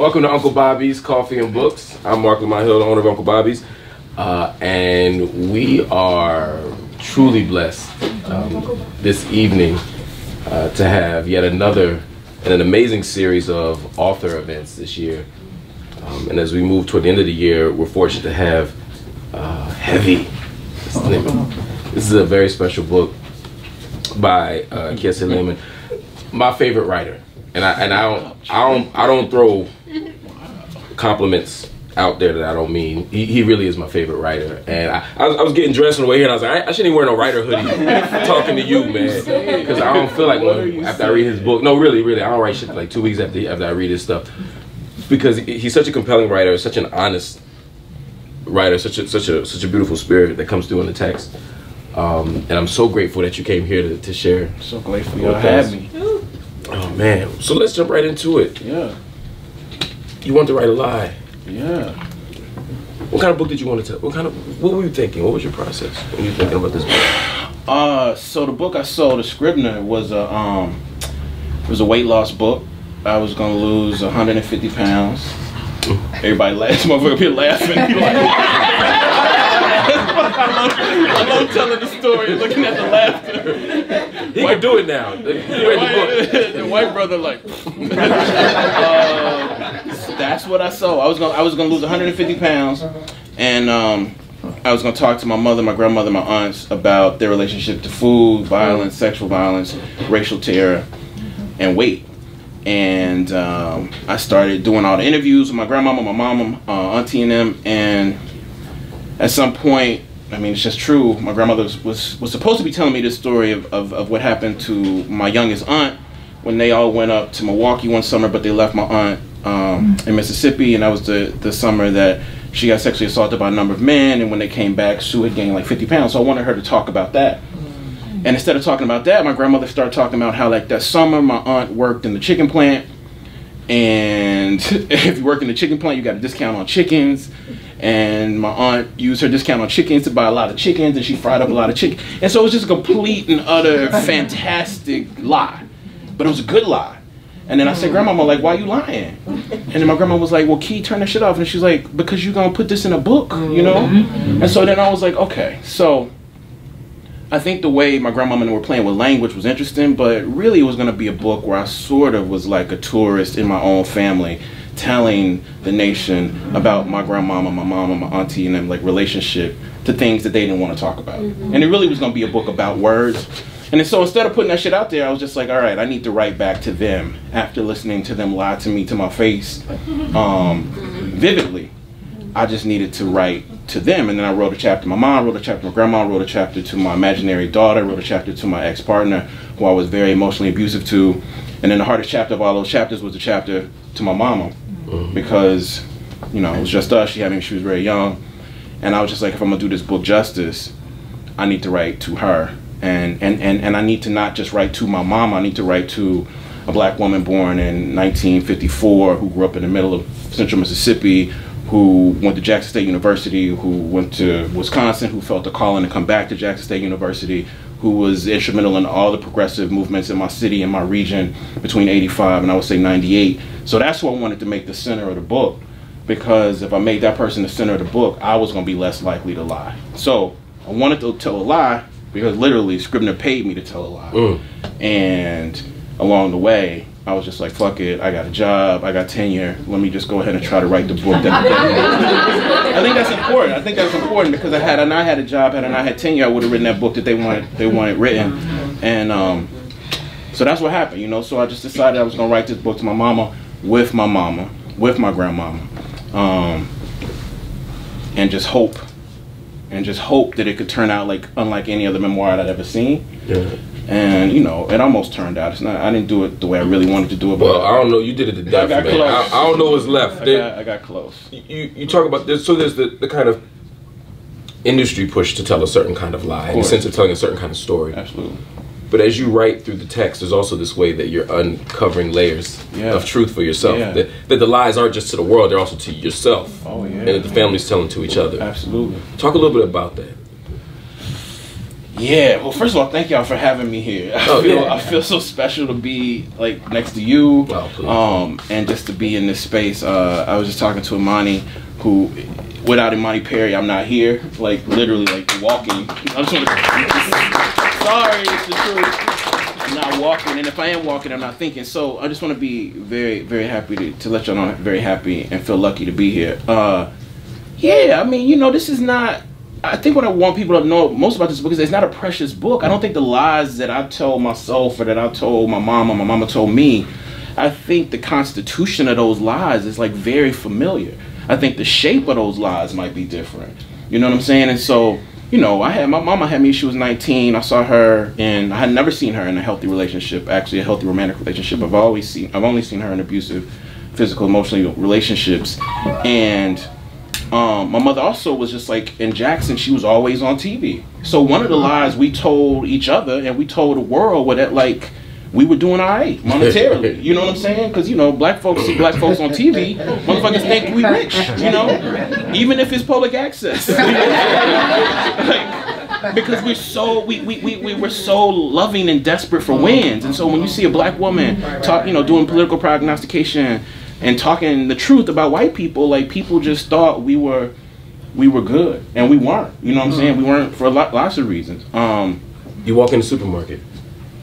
Welcome to Uncle Bobbie's Coffee and Books. I'm Marc Lamont the owner of Uncle Bobbie's, uh, and we are truly blessed um, this evening uh, to have yet another and an amazing series of author events this year. Um, and as we move toward the end of the year, we're fortunate to have uh, Heavy. This is a very special book by uh, Kiese Laymon, my favorite writer, and I and I don't I don't I don't throw compliments out there that I don't mean. He, he really is my favorite writer. And I, I, was, I was getting dressed on the way here and I was like, I, I shouldn't even wear no writer hoodie talking to you, man. Because I don't feel like when, after I read his book. No, really, really. I don't write shit like two weeks after, after I read his stuff. Because he's such a compelling writer, such an honest writer, such a, such a, such a beautiful spirit that comes through in the text. Um, and I'm so grateful that you came here to, to share. So grateful y'all had me. Oh man. So let's jump right into it. Yeah. You want to write a lie. Yeah. What kind of book did you want to tell? What kind of what were you thinking? What was your process when you were thinking about this book? Uh, so the book I sold, The Scribner, was a um, it was a weight loss book. I was gonna lose 150 pounds. Everybody laughs, motherfucker, be laughing. I, love, I love telling the story, looking at the laughter. He can do it now. The, the, the white brother like. uh, that's what I saw. I was gonna I was gonna lose 150 pounds, and um, I was gonna talk to my mother, my grandmother, my aunts about their relationship to food, violence, sexual violence, racial terror, and weight. And um, I started doing all the interviews with my grandmama, my mama, uh, auntie, and them. And at some point, I mean, it's just true. My grandmother was, was, was supposed to be telling me this story of, of, of what happened to my youngest aunt when they all went up to Milwaukee one summer, but they left my aunt um, in Mississippi, and that was the, the summer that she got sexually assaulted by a number of men. And when they came back, Sue had gained like 50 pounds. So I wanted her to talk about that. And instead of talking about that, my grandmother started talking about how like that summer my aunt worked in the chicken plant, and if you work in the chicken plant, you got a discount on chickens. And my aunt used her discount on chickens to buy a lot of chickens, and she fried up a lot of chicken. And so it was just a complete and utter fantastic lie, but it was a good lie. And then I said, Grandmama, like, why you lying? And then my grandma was like, Well, Key, turn that shit off. And she's like, Because you're gonna put this in a book, you know? Mm-hmm. And so then I was like, Okay. So I think the way my grandmama and I were playing with language was interesting, but really it was gonna be a book where I sort of was like a tourist in my own family, telling the nation about my grandmama, my mama, my auntie, and them like relationship to things that they didn't want to talk about. Mm-hmm. And it really was gonna be a book about words and so instead of putting that shit out there, I was just like, all right, I need to write back to them after listening to them lie to me to my face um, vividly. I just needed to write to them. And then I wrote a chapter. My mom wrote a chapter. My grandma wrote a chapter to my imaginary daughter, wrote a chapter to my ex partner, who I was very emotionally abusive to. And then the hardest chapter of all those chapters was the chapter to my mama because, you know, it was just us. She had me, she was very young. And I was just like, if I'm to do this book justice, I need to write to her and, and, and, and I need to not just write to my mom, I need to write to a black woman born in 1954 who grew up in the middle of central Mississippi, who went to Jackson State University, who went to Wisconsin, who felt the calling to come back to Jackson State University, who was instrumental in all the progressive movements in my city and my region between 85 and I would say 98. So that's what I wanted to make the center of the book because if I made that person the center of the book, I was going to be less likely to lie. So I wanted to tell a lie because literally Scribner paid me to tell a lie. Mm. And along the way, I was just like, fuck it, I got a job, I got tenure, let me just go ahead and try to write the book. That, I think that's important. I think that's important because I had and I not had a job, had I not had tenure, I would have written that book that they wanted they wanted written. And um, so that's what happened, you know. So I just decided I was gonna write this book to my mama, with my mama, with my grandmama. Um, and just hope and just hope that it could turn out like unlike any other memoir that I'd ever seen. Yeah. And you know, it almost turned out. It's not. I didn't do it the way I really wanted to do it. Well, I don't know. You did it to death, man. Close. I, I, don't know what's left. I, got, I got close. You you talk about this. So there's the, the kind of industry push to tell a certain kind of lie, of in the sense of telling a certain kind of story. Absolutely. But as you write through the text, there's also this way that you're uncovering layers yeah. of truth for yourself. Yeah. That, that the lies aren't just to the world, they're also to yourself. Oh, yeah. And that the family's telling to each other. Absolutely. Talk a little bit about that. Yeah, well, first of all, thank y'all for having me here. I Oh, feel yeah. I feel so special to be like next to you, Oh, um, and just to be in this space. Uh, I was just talking to Imani, who, without Imani Perry, I'm not here. Like literally, like walking. I just want to. Sorry, it's the truth. I'm not walking, and if I am walking, I'm not thinking. So I just want to be very, very happy to, to let y'all know I'm very happy and feel lucky to be here. Uh, yeah, I mean, you know, this is not. I think what I want people to know most about this book is it's not a precious book. I don't think the lies that I told myself or that I told my mama, my mama told me, I think the constitution of those lies is like very familiar. I think the shape of those lies might be different. You know what I'm saying? And so, you know, I had my mama had me. She was 19. I saw her, and I had never seen her in a healthy relationship. Actually, a healthy romantic relationship. I've always seen. I've only seen her in abusive, physical, emotional relationships, and um, my mother also was just like in Jackson, she was always on TV. So one of the lies we told each other and we told the world was that like we were doing all right monetarily. You know what I'm saying? Because you know black folks see black folks on TV, motherfuckers think we rich. You know, even if it's public access. Like, because we're so we, we, we, we were so loving and desperate for wins and so when you see a black woman talk you know doing political prognostication and talking the truth about white people like people just thought we were we were good and we weren't you know what i'm saying we weren't for lot, lots of reasons um You walk in the supermarket.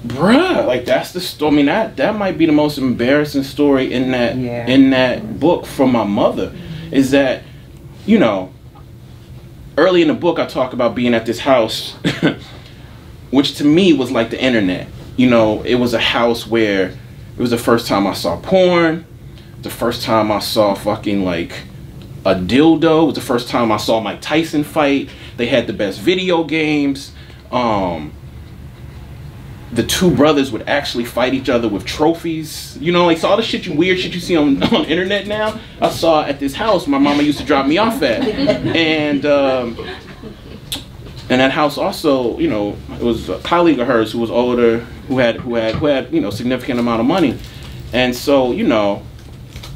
Bruh like that's the story i mean that that might be the most embarrassing story in that Yeah. in that book from my mother is that you know early in the book i talk about being at this house which to me was like the internet. You know it was a house where it was the first time i saw porn the first time i saw fucking like a dildo it was the first time i saw mike tyson fight. They had the best video games. Um the two brothers would actually fight each other with trophies. You know, like so all the shit you weird shit you see on on the internet now. I saw at this house my mama used to drop me off at, and um, and that house also, you know, it was a colleague of hers who was older, who had who had who had you know significant amount of money, and so you know,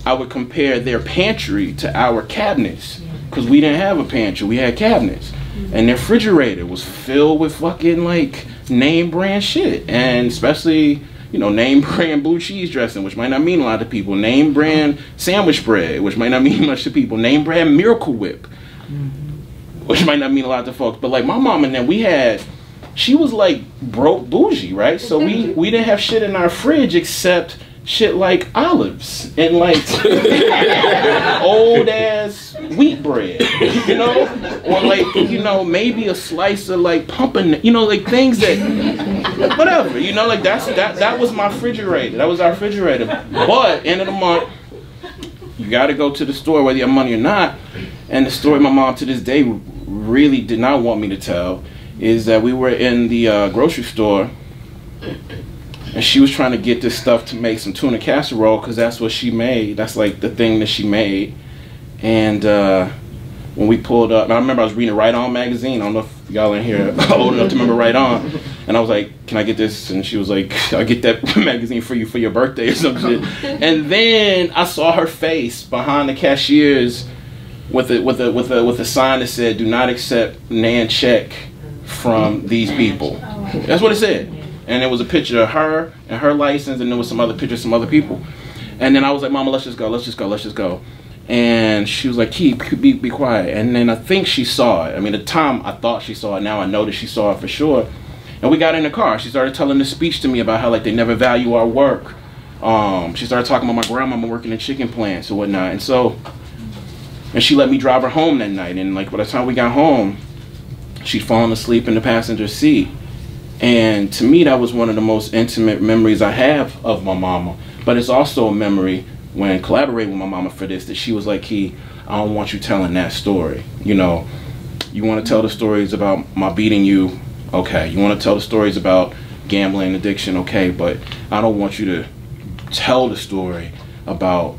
I would compare their pantry to our cabinets because we didn't have a pantry, we had cabinets, and their refrigerator was filled with fucking like name brand shit, and especially you know name brand blue cheese dressing, which might not mean a lot to people, name brand sandwich bread, which might not mean much to people, name brand Miracle Whip, mm-hmm. which might not mean a lot to folks, but like my mom and them, we had. She was like broke bougie, right? So we we didn't have shit in our fridge except shit like olives and like old ass wheat bread, you know, or like you know maybe a slice of like pumpkin, you know, like things that whatever, you know, like that's that that was my refrigerator. That was our refrigerator. But end of the month, you got to go to the store whether you have money or not. And the story my mom to this day really did not want me to tell is that we were in the uh, grocery store and she was trying to get this stuff to make some tuna casserole because that's what she made. That's like the thing that she made. And uh, when we pulled up, I remember I was reading Right On magazine. I don't know if y'all in here old enough to remember Right On. And I was like, "Can I get this?" And she was like, "I'll get that magazine for you for your birthday or some shit." And then I saw her face behind the cashiers with a with a with a with a sign that said, "Do not accept Nan check from these people." That's what it said. And there was a picture of her and her license, and there was some other pictures, of some other people. And then I was like, "Mama, let's just go. Let's just go. Let's just go." And she was like, "Keep, be, be quiet." And then I think she saw it. I mean, at the time I thought she saw it. Now I know that she saw it for sure. And we got in the car. She started telling this speech to me about how like they never value our work. Um, she started talking about my grandmama working in chicken plants and whatnot. And so, and she let me drive her home that night. And like by the time we got home, she'd fallen asleep in the passenger seat. And to me, that was one of the most intimate memories I have of my mama. But it's also a memory when collaborating with my mama for this that she was like, "Key, I don't want you telling that story. You know, you want to tell the stories about my beating you, okay. You want to tell the stories about gambling addiction, okay. But I don't want you to tell the story about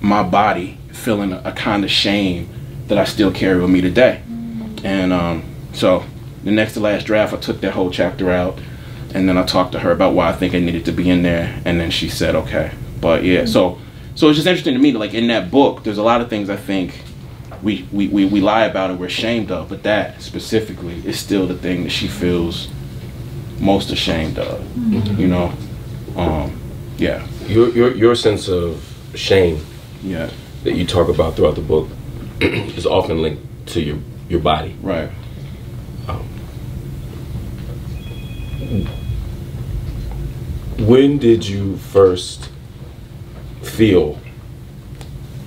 my body feeling a, a kind of shame that I still carry with me today." And um, so the next to last draft, I took that whole chapter out, and then I talked to her about why I think it needed to be in there, and then she said, "Okay." But yeah, so so it's just interesting to me that like in that book, there's a lot of things I think we, we, we, we lie about and we're ashamed of, but that specifically is still the thing that she feels most ashamed of. You know, um, yeah, Your, your, your sense of shame yeah, that you talk about throughout the book is often linked to your, your body. right. When did you first feel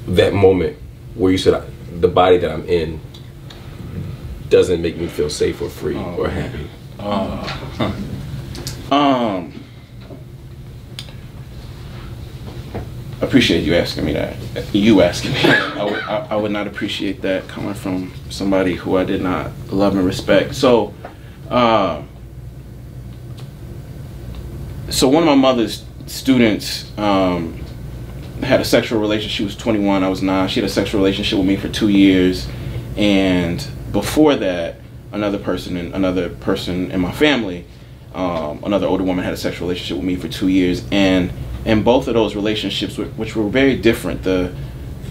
that moment where you said, the body that I'm in doesn't make me feel safe or free Oh, or happy? Um, appreciate you asking me that. You asking me that. I would, I, I would not appreciate that coming from somebody who I did not love and respect. So, uh, so one of my mother's students um, had a sexual relationship. She was 21. I was nine. She had a sexual relationship with me for two years, and before that, another person and another person in my family, um, another older woman, had a sexual relationship with me for two years, and in both of those relationships, which were very different, the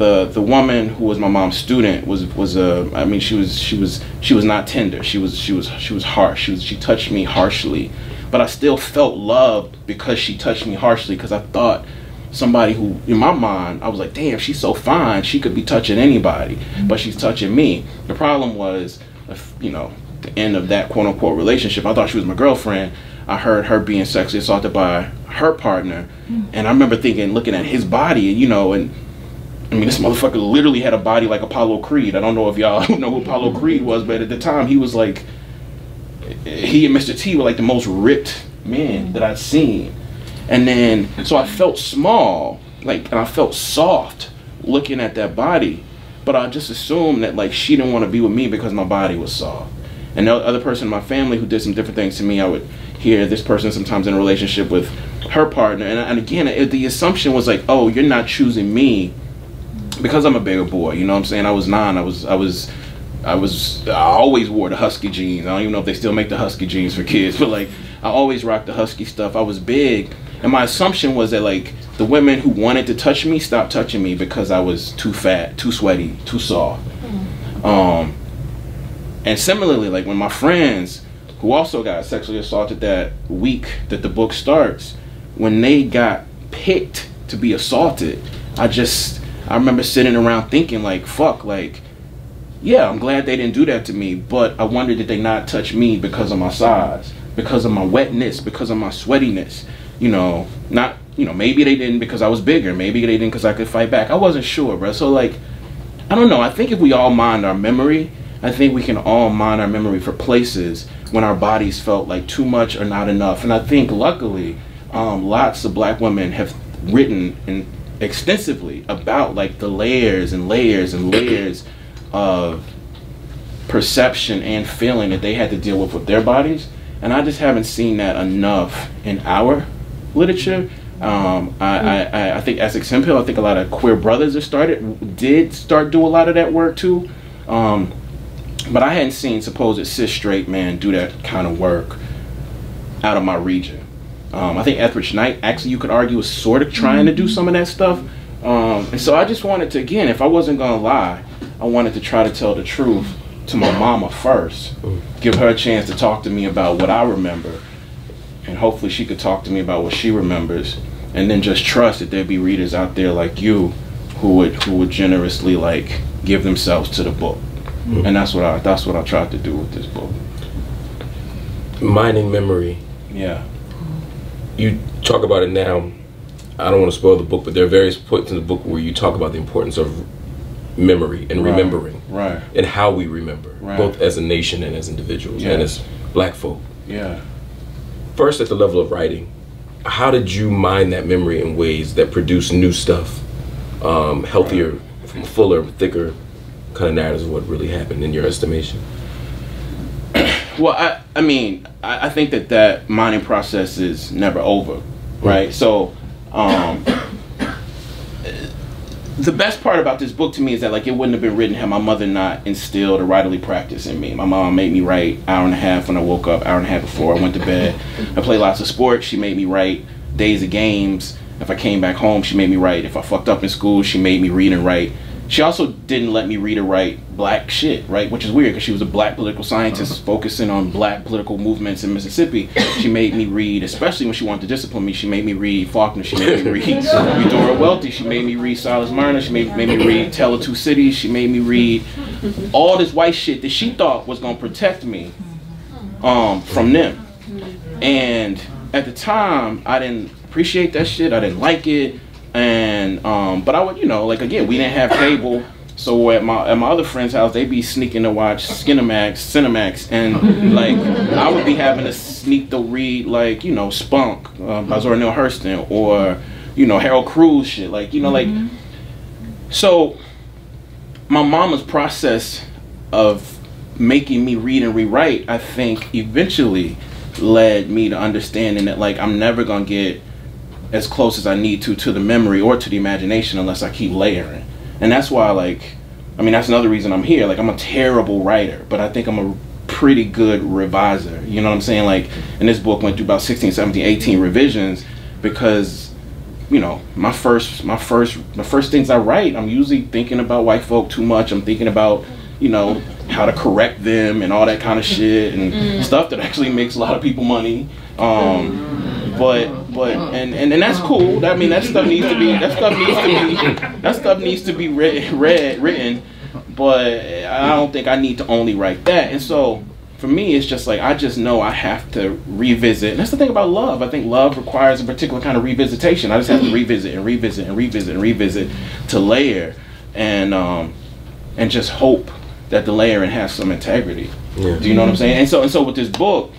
the the woman who was my mom's student was was a I mean she was she was she was not tender. She was she was she was harsh. She was she touched me harshly, but I still felt loved because she touched me harshly because I thought somebody who in my mind I was like, damn, she's so fine. She could be touching anybody, but she's touching me. The problem was, if, you know, the end of that quote unquote relationship. I thought she was my girlfriend. I heard her being sexually assaulted by her partner, mm. and I remember thinking, looking at his body, you know, and I mean, this motherfucker literally had a body like Apollo Creed. I don't know if y'all know who Apollo Creed was, but at the time he was like, he and Mr. T were like the most ripped men that I'd seen. And then, so I felt small, like, and I felt soft looking at that body. But I just assumed that, like, she didn't want to be with me because my body was soft. And the other person in my family who did some different things to me, I would hear this person sometimes in a relationship with her partner. And, and again, it, the assumption was like, oh, you're not choosing me because I'm a bigger boy. You know what I'm saying? I was nine. I was, I was, I was, I always wore the husky jeans. I don't even know if they still make the husky jeans for kids, but like, I always rocked the husky stuff. I was big. And my assumption was that like the women who wanted to touch me stopped touching me because I was too fat, too sweaty, too soft. Um, and similarly, like when my friends who also got sexually assaulted that week that the book starts, when they got picked to be assaulted, I just I remember sitting around thinking like, fuck, like, yeah, I'm glad they didn't do that to me, but I wonder did they not touch me because of my size, because of my wetness, because of my sweatiness, you know, not you know, maybe they didn't because I was bigger, maybe they didn't because I could fight back. I wasn't sure, bro. So like I don't know. I think if we all mind our memory, I think we can all mind our memory for places when our bodies felt like too much or not enough. And I think, luckily, um, lots of black women have written extensively about like the layers and layers and layers of perception and feeling that they had to deal with with their bodies. And I just haven't seen that enough in our literature. Um, I, I, I- think Essex Hemphill, I think a lot of queer brothers have started, did start do a lot of that work too. Um, but I hadn't seen supposed cis straight man do that kind of work out of my region. Um, I think Etheridge Knight, actually, you could argue, was sort of trying to do some of that stuff. Um, and so I just wanted to, again, if I wasn't going to lie, I wanted to try to tell the truth to my mama first, give her a chance to talk to me about what I remember, and hopefully she could talk to me about what she remembers, and then just trust that there'd be readers out there like you who would who would generously like give themselves to the book. Mm-hmm. And that's what I that's what I tried to do with this book. Mining memory. Yeah. You talk about it now. I don't want to spoil the book, but there are various points in the book where you talk about the importance of memory and Right. remembering Right. and how we remember, Right. both as a nation and as individuals and as black folk. Yeah. First, at the level of writing, how did you mine that memory in ways that produce new stuff, um, healthier, fuller, thicker kind of narratives of what really happened in your estimation? Well, I, I mean, I, I think that that mining process is never over, right? So, um, the best part about this book to me is that like it wouldn't have been written had my mother not instilled a writerly practice in me. My mom made me write hour and a half when I woke up, hour and a half before I went to bed. I played lots of sports. She made me write days of games. If I came back home, she made me write. If I fucked up in school, she made me read and write. She also didn't let me read or write black shit, right? Which is weird because she was a black political scientist focusing on black political movements in Mississippi. She made me read, especially when she wanted to discipline me, she made me read Faulkner, she made me read Eudora Welty, she made me read Silas Marner, she made, made me read Tale of Two Cities, she made me read all this white shit that she thought was gonna protect me um, from them. And at the time, I didn't appreciate that shit, I didn't like it and um, but I would, you know, like again, we didn't have cable. So at my at my other friend's house, they'd be sneaking to watch Skinamax, Cinemax, and like I would be having to sneak to read like you know Spunk uh, by Zora Neale Hurston or you know Harold Crews shit, like you know like. So my mama's process of making me read and rewrite, I think, eventually led me to understanding that like I'm never gonna get as close as I need to to the memory or to the imagination unless I keep layering. And that's why like I mean that's another reason I'm here. Like I'm a terrible writer, but I think I'm a pretty good reviser. You know what I'm saying? Like and this book went through about 16, 17, 18 revisions because you know, my first my first the first things I write, I'm usually thinking about white folk too much. I'm thinking about, you know, how to correct them and all that kind of shit and mm. stuff that actually makes a lot of people money. Um, but but and, and and that's cool. I mean, that stuff needs to be that stuff needs to be that stuff needs to be read, read written. But I don't think I need to only write that. And so for me, it's just like I just know I have to revisit. And that's the thing about love. I think love requires a particular kind of revisitation. I just have to revisit and revisit and revisit and revisit to layer and um, and just hope that the layering has some integrity. Yeah. Do you know what I'm saying? And so and so with this book,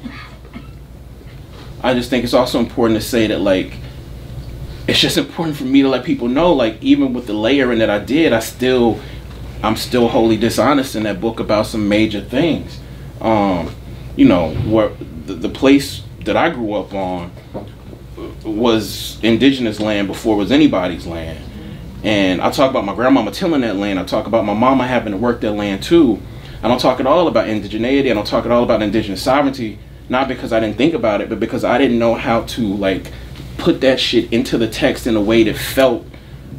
I just think it's also important to say that like it's just important for me to let people know like even with the layering that I did, I still I'm still wholly dishonest in that book about some major things. Um, you know, where the, the place that I grew up on was indigenous land before it was anybody's land. And I talk about my grandmama tilling that land. I talk about my mama having to work that land too. I don't talk at all about indigeneity. I don't talk at all about indigenous sovereignty not because I didn't think about it, but because I didn't know how to like put that shit into the text in a way that felt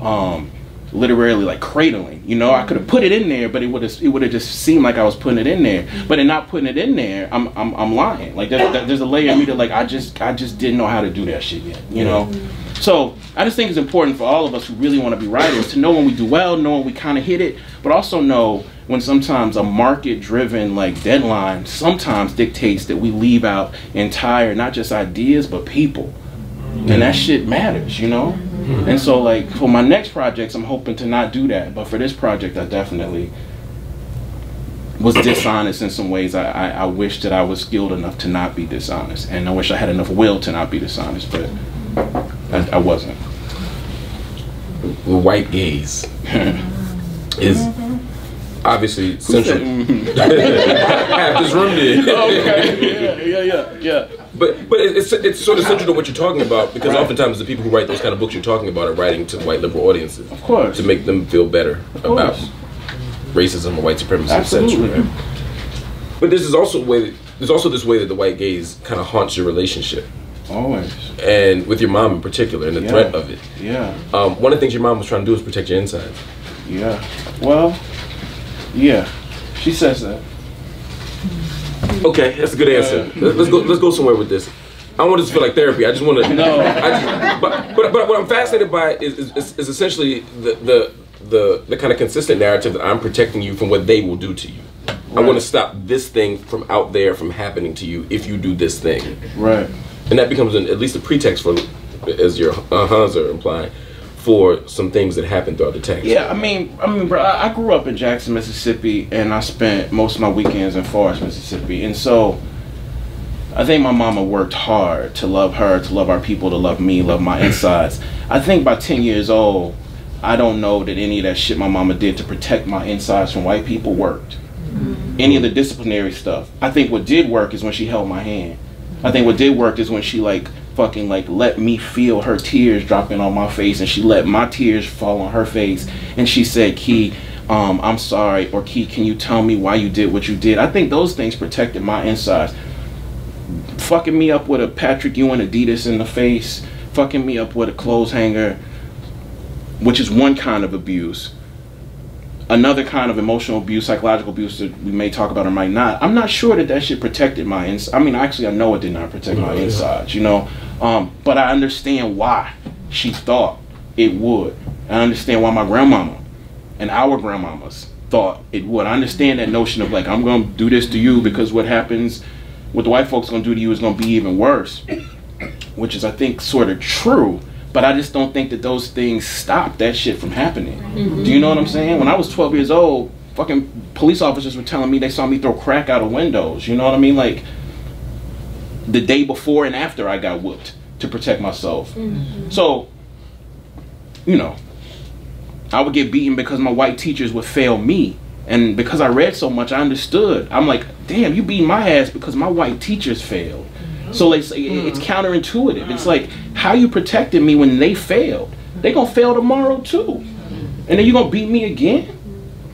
um, literally like cradling. You know, I could have mm-hmm. put it in there, but it would have it would have just seemed like I was putting it in there. Mm-hmm. But in not putting it in there, I'm I'm, I'm lying. Like there's, there's a layer of me that like I just I just didn't know how to do that shit yet. You know. Mm-hmm. So I just think it's important for all of us who really want to be writers to know when we do well, know when we kind of hit it, but also know when sometimes a market driven like deadline sometimes dictates that we leave out entire not just ideas but people. And that shit matters you know? Hmm. And so like for my next projects i'm hoping to not do that. But for this project i definitely was dishonest in some ways. I, I, I wish that i was skilled enough to not be dishonest. And i wish i had enough will to not be dishonest but i, I wasn't. The white gaze is mm-hmm. Obviously central. Half this room did. okay. Yeah, yeah, yeah, yeah. But but it's it's sort of central to what you're talking about because right. oftentimes the people who write those kind of books you're talking about are writing to white liberal audiences. Of course. To make them feel better about racism or white supremacy, etc. Right? But this is also way. That, there's also this way that the white gaze kind of haunts your relationship. Always. And with your mom in particular, and the yeah. threat of it. Yeah. Um, one of the things your mom was trying to do is protect your insides. Yeah. Well, yeah, she says that. Okay, that's a good answer. Let's go. Let's go somewhere with this. I want this to feel like therapy. I just want to. No. I just, but, but but what I'm fascinated by is is, is essentially the, the the the kind of consistent narrative that I'm protecting you from what they will do to you. Right. I want to stop this thing from out there from happening to you if you do this thing. Right. And that becomes an, at least a pretext for, as your uh-huhs are implying, for some things that happened throughout the text. Yeah, I mean, I mean, bro, I grew up in Jackson, Mississippi, and I spent most of my weekends in Forest, Mississippi, and so I think my mama worked hard to love her, to love our people, to love me, love my insides. I think by 10 years old, I don't know that any of that shit my mama did to protect my insides from white people worked. Mm-hmm. Any of the disciplinary stuff. I think what did work is when she held my hand. I think what did work is when she like fucking like let me feel her tears dropping on my face and she let my tears fall on her face and she said key um, i'm sorry or key can you tell me why you did what you did? I think those things protected my insides. Fucking me up with a patrick ewing adidas in the face fucking me up with a clothes hanger which is one kind of abuse another kind of emotional abuse, psychological abuse that we may talk about or might not. I'm not sure that that shit protected my ins. I mean, actually, I know it did not protect my insides. You know, um, but I understand why she thought it would. I understand why my grandmama and our grandmamas thought it would. I understand that notion of like I'm gonna do this to you because what happens, what the white folks gonna do to you is gonna be even worse, which is I think sort of true. But I just don't think that those things stop that shit from happening. Mm-hmm. Do you know what I'm saying? When I was 12 years old, fucking police officers were telling me they saw me throw crack out of windows. You know what I mean? Like the day before and after I got whooped to protect myself. Mm-hmm. So, you know, I would get beaten because my white teachers would fail me. And because I read so much, I understood. I'm like, damn, you beat my ass because my white teachers failed. So like, it's- it's counterintuitive. It's like, how you protected me when they failed? They gonna fail tomorrow too, and then you gonna beat me again?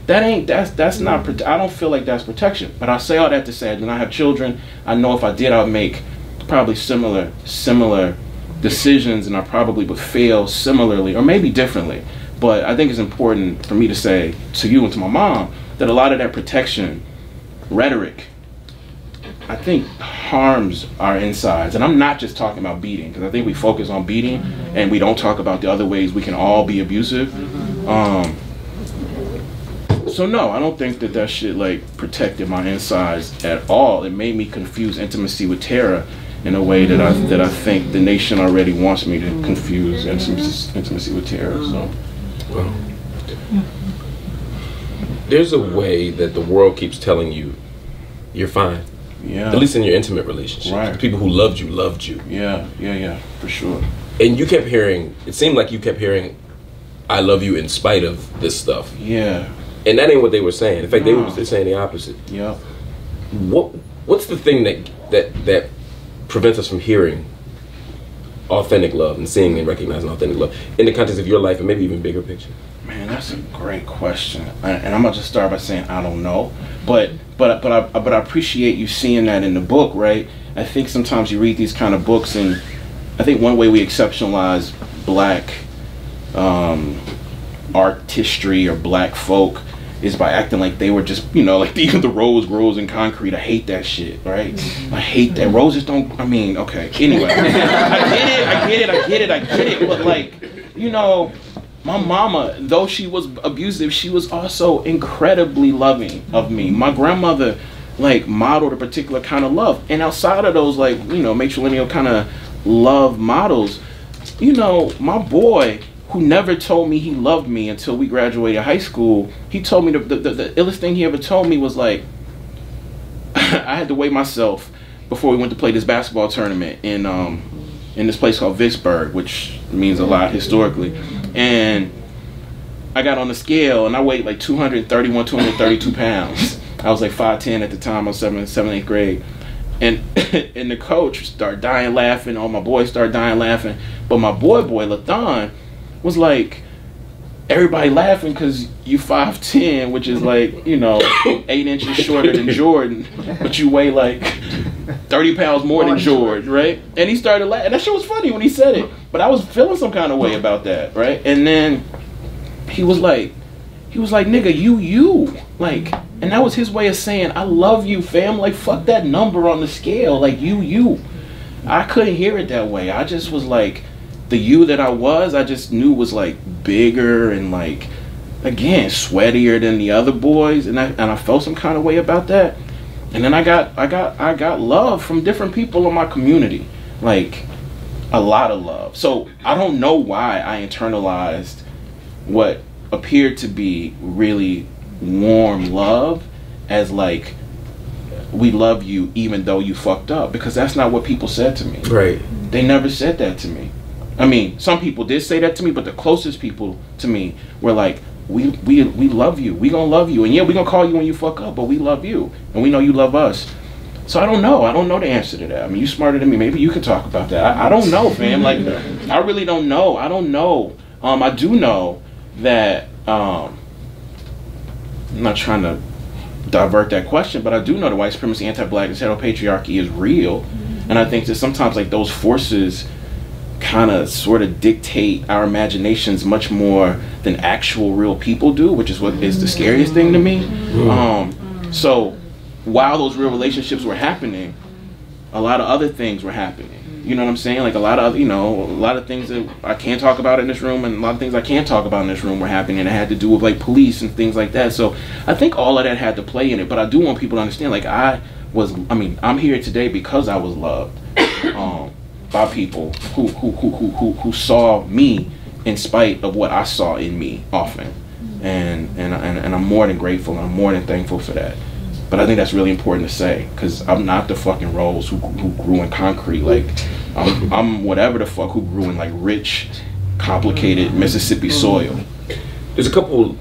That ain't that's that's not. I don't feel like that's protection. But I say all that to say, when I have children, I know if I did, I would make probably similar similar decisions, and I probably would fail similarly or maybe differently. But I think it's important for me to say to you and to my mom that a lot of that protection rhetoric, I think, harms our insides. And I'm not just talking about beating, because I think we focus on beating and we don't talk about the other ways we can all be abusive. Um, so no, I don't think that that shit like protected my insides at all. It made me confuse intimacy with terror in a way that I that I think the nation already wants me to confuse intimacy, with terror. So Well, there's a way that the world keeps telling you you're fine. Yeah, At least in your intimate relationship. Right. The people who loved you loved you. yeah, yeah, yeah, for sure. And you kept hearing, it seemed like you kept hearing, I love you in spite of this stuff. Yeah, And that ain't what they were saying. In fact, they were saying the opposite. yeah. What What's the thing that, that, that prevents us from hearing authentic love and seeing and recognizing authentic love in the context of your life and maybe even bigger picture? Man, that's a great question, and I'm gonna just start by saying I don't know, but but but I but I appreciate you seeing that in the book, right? I think sometimes you read these kind of books, and I think one way we exceptionalize black um, artistry or black folk is by acting like they were just you know like even the rose grows in concrete. I hate that shit, right? Mm-hmm. I hate that roses don't. I mean, okay. Anyway, I get it, I get it, I get it, I get it, but like you know my mama, though she was abusive, she was also incredibly loving of me. Mm-hmm. My grandmother, like, modeled a particular kind of love. And outside of those, like, you know, matrilineal kind of love models, you know, my boy, who never told me he loved me until we graduated high school, he told me the, the, the, the illest thing he ever told me was like, I had to weigh myself before we went to play this basketball tournament in um in this place called Vicksburg, which means a lot historically. And I got on the scale and I weighed like 231, 232 pounds. I was like 5'10 at the time. I was seventh, seventh, eighth grade. And and the coach started dying laughing. All my boys started dying laughing. But my boy, boy, Lathan, was like, everybody laughing because you 5'10, which is like, you know, eight inches shorter than Jordan, but you weigh like 30 pounds more than Jordan, right? And he started laughing. And that shit was funny when he said it. But I was feeling some kind of way about that, right? And then he was like, he was like, nigga, you, you. Like, and that was his way of saying, I love you, fam. Like, fuck that number on the scale. Like, you, you. I couldn't hear it that way. I just was like, the you that I was, I just knew was like bigger and like, again, sweatier than the other boys. And I, and I felt some kind of way about that. And then I got, I got, I got love from different people in my community. Like, a lot of love. So I don't know why I internalized what appeared to be really warm love as like we love you even though you fucked up because that's not what people said to me. Right. They never said that to me. I mean, some people did say that to me, but the closest people to me were like, "We we we love you. We gonna love you, and yeah, we gonna call you when you fuck up, but we love you, and we know you love us." So I don't know. I don't know the answer to that. I mean, you smarter than me. Maybe you could talk about that. I, I don't know, fam. Like, I really don't know. I don't know. Um, I do know that. Um, I'm not trying to divert that question, but I do know the white supremacy, anti-blackness, heteropatriarchy is real, and I think that sometimes like those forces kind of sort of dictate our imaginations much more than actual real people do, which is what is the scariest thing to me. Um, so while those real relationships were happening, a lot of other things were happening. You know what I'm saying? Like a lot of you know, a lot of things that I can't talk about in this room, and a lot of things I can't talk about in this room were happening. And it had to do with like police and things like that. So I think all of that had to play in it. But I do want people to understand, like I was, I mean, I'm here today because I was loved um, by people who who, who who who who saw me in spite of what I saw in me often. And, and, and, and I'm more than grateful and I'm more than thankful for that. But I think that's really important to say because I'm not the fucking Rose who, who grew in concrete. Like, I'm, I'm whatever the fuck who grew in like rich, complicated Mississippi soil. There's a couple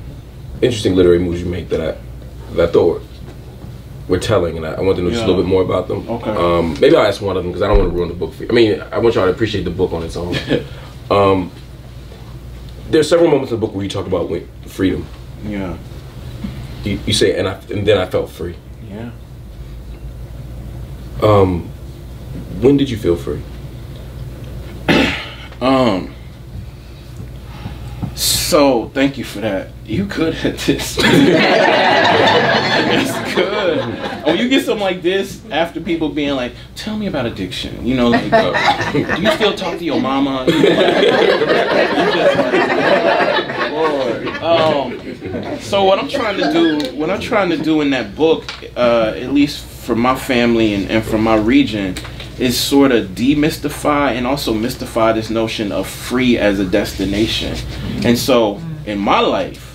interesting literary moves you make that I that I thought were telling, and I, I want to know just a little bit more about them. Okay. Um, maybe I'll ask one of them because I don't want to ruin the book for you. I mean, I want y'all to appreciate the book on its own. um, there's several moments in the book where you talk about freedom. Yeah, You, you say, and I, and then I felt free. yeah. Um, when did you feel free? Um. So thank you for that. You good at this. It's good. When you get something like this after people being like, "Tell me about addiction," you know, like, uh, do you still talk to your mama? You know, like, you just like, Lord. Um, so what I'm trying to do, what I'm trying to do in that book, uh, at least for my family and, and for my region, is sort of demystify and also mystify this notion of free as a destination. And so in my life,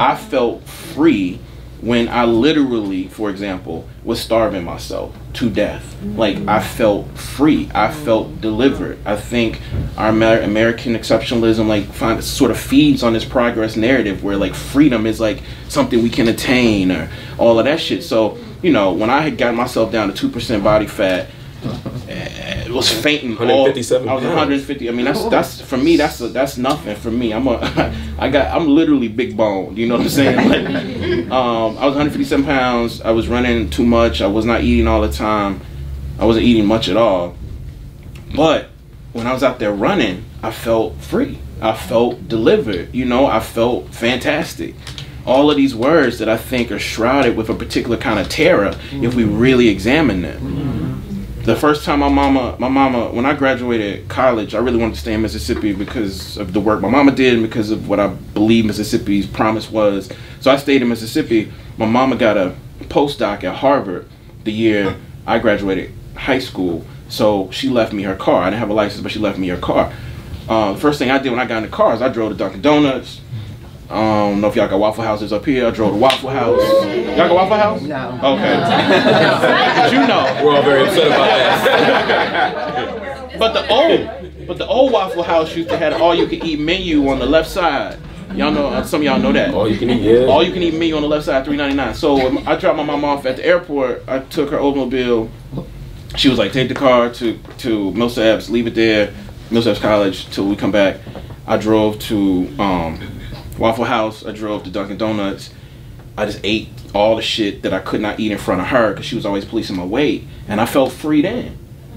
I felt free when I literally, for example, was starving myself to death. Like I felt free. I felt delivered. I think our Amer- American exceptionalism like find, sort of feeds on this progress narrative where like freedom is like something we can attain or all of that shit. So, you know, when I had gotten myself down to 2% body fat, it was fainting. all- 157 I was pounds. 150. I mean, that's that's for me. That's a, that's nothing for me. I'm a, I got. I'm literally big boned. You know what I'm saying? Like, um, I was 157 pounds. I was running too much. I was not eating all the time. I wasn't eating much at all. But when I was out there running, I felt free. I felt delivered. You know, I felt fantastic. All of these words that I think are shrouded with a particular kind of terror if we really examine them the first time my mama my mama when i graduated college i really wanted to stay in mississippi because of the work my mama did and because of what i believe mississippi's promise was. So i stayed in mississippi. My mama got a postdoc at harvard the year i graduated high school. So she left me her car. I didn't have a license but she left me her car. Uh, the first thing i did when i got in the car is i drove to dunkin' donuts I don't know if y'all got Waffle Houses up here. I drove to Waffle House. Y'all got Waffle House? No. Okay. but you know. We're all very upset about that. But the old, but the old Waffle House used to have all you can eat menu on the left side. Y'all know, uh, some of y'all know that. All you can eat, yeah. All you can eat menu on the left side, three ninety nine. So um, I dropped my mom off at the airport. I took her automobile. She was like, "Take the car to to Millsaps, leave it there, Millsaps College till we come back." I drove to um, Waffle House. I drove to Dunkin' Donuts. I just ate all the shit that I could not eat in front of her because she was always policing my weight, and I felt free then.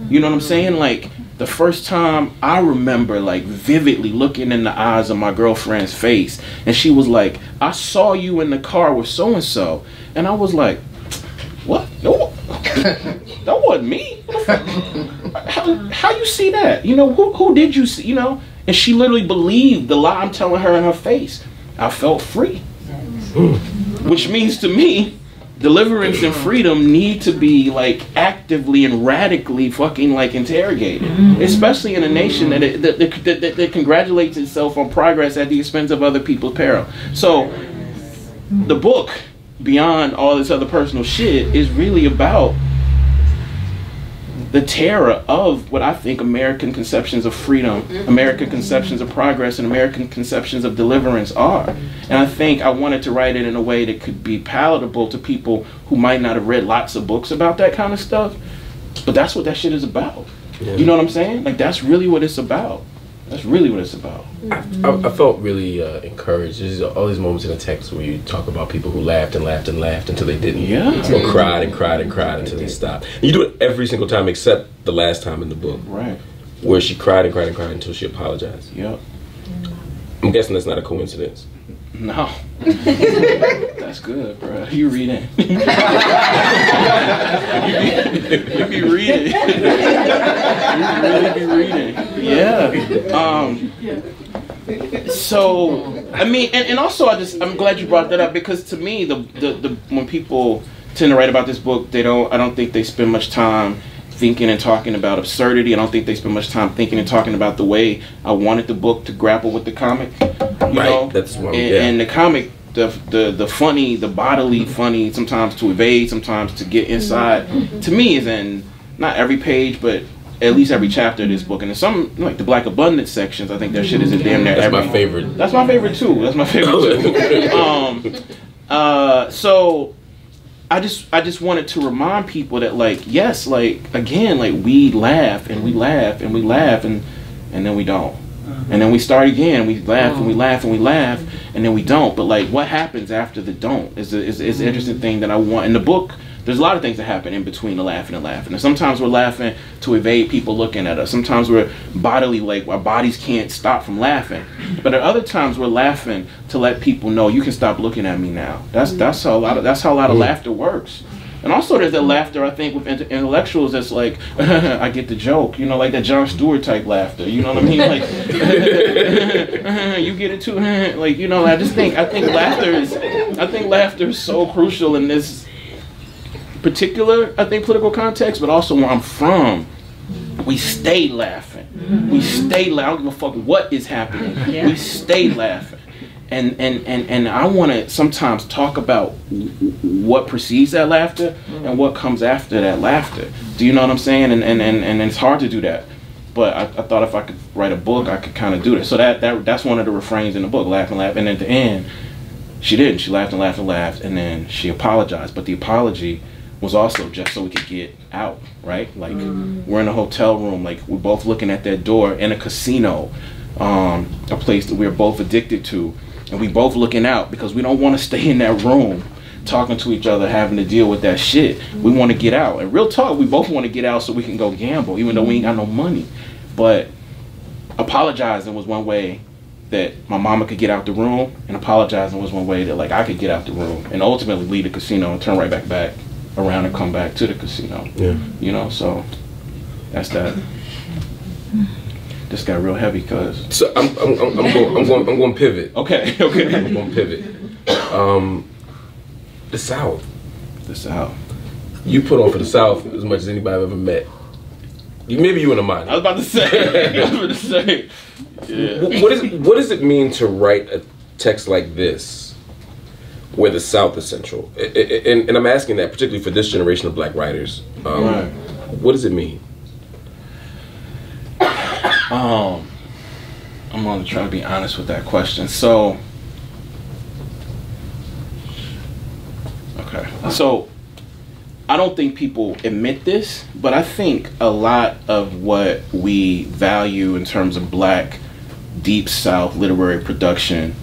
You know what I'm mm-hmm. saying? Like the first time I remember like vividly looking in the eyes of my girlfriend's face and she was like, "I saw you in the car with so and so." And I was like, "What? No. that wasn't me. How, how you see that? You know, who who did you see, you know?" And she literally believed the lie I'm telling her in her face. I felt free. Which means to me, deliverance and freedom need to be like actively and radically fucking like interrogated, especially in a nation that, it, that, that, that, that congratulates itself on progress at the expense of other people's peril. So, the book, beyond all this other personal shit, is really about the terror of what I think American conceptions of freedom, mm-hmm. American conceptions of progress, and American conceptions of deliverance are. And I think I wanted to write it in a way that could be palatable to people who might not have read lots of books about that kind of stuff. But that's what that shit is about. You know what I'm saying? Like that's really what it's about. That's really what it's about. I, I felt really uh, encouraged. There's all these moments in the text where you talk about people who laughed and laughed and laughed until they didn't. Yeah. Or cried and cried and cried until they stopped. And you do it every single time except the last time in the book. Right. where she cried and cried and cried until she apologized. Yep. I'm guessing that's not a coincidence. No. That's good, bro. You reading. you, be, you be reading. you really be reading. Yeah. Um so I mean and, and also I just I'm glad you brought that up because to me the, the, the when people tend to write about this book they don't I don't think they spend much time thinking and talking about absurdity. I don't think they spend much time thinking and talking about the way I wanted the book to grapple with the comic. You Right, know? that's what- and, yeah. and the comic, the, the the funny, the bodily funny, sometimes to evade, sometimes to get inside. To me, is in not every page, but at least every chapter of this book. And in some like the Black Abundance sections, I think that shit is in damn near That's every. my favorite. That's my favorite too. That's my favorite too. um, uh, so I just I just wanted to remind people that like yes, like again, like we laugh and we laugh and we laugh and and then we don't. Uh-huh. And then we start again. We laugh and we uh-huh. laugh and we laugh, and then we don't. But like, what happens after the don't is a, is, is an interesting thing that I want in the book. There's a lot of things that happen in between the laughing and laughing. And sometimes we're laughing to evade people looking at us. Sometimes we're bodily like our bodies can't stop from laughing. But at other times we're laughing to let people know you can stop looking at me now. That's mm-hmm. that's how a lot of that's how a lot of mm-hmm. laughter works. And also, there's that laughter I think with intellectuals that's like, I get the joke, you know, like that Jon Stewart type laughter. You know what I mean? Like, you get it too, like you know. I just think I think laughter is, I think laughter is so crucial in this particular, I think, political context, but also where I'm from. We stay laughing. We stay laughing. I don't give a fuck what is happening. We stay laughing. And, and, and, and I want to sometimes talk about what precedes that laughter and what comes after that laughter. Do you know what I'm saying? And, and, and, and it's hard to do that. But I, I thought if I could write a book, I could kind of do that. So that, that that's one of the refrains in the book, laugh and laugh. And at the end, she didn't. She laughed and laughed and laughed, and then she apologized. But the apology was also just so we could get out, right? Like we're in a hotel room, like we're both looking at that door in a casino, um, a place that we're both addicted to, and we both looking out because we don't want to stay in that room talking to each other, having to deal with that shit. We want to get out. And real talk, we both want to get out so we can go gamble, even though we ain't got no money. But apologizing was one way that my mama could get out the room, and apologizing was one way that like I could get out the room and ultimately leave the casino and turn right back back around and come back to the casino. Yeah. You know, so that's that. This got real heavy, cause So I'm, I'm, I'm, I'm going I'm going I'm going to pivot. okay, okay. I'm going to pivot. Um, the South. The South. You put on for the South as much as anybody I've ever met. You maybe you and I was about to say. I was about to say. Yeah. What is what does it mean to write a text like this, where the South is central? And, and I'm asking that particularly for this generation of Black writers. Um, Right. What does it mean? Um, I'm gonna try to be honest with that question. So, okay, so I don't think people admit this, but I think a lot of what we value in terms of black deep south literary production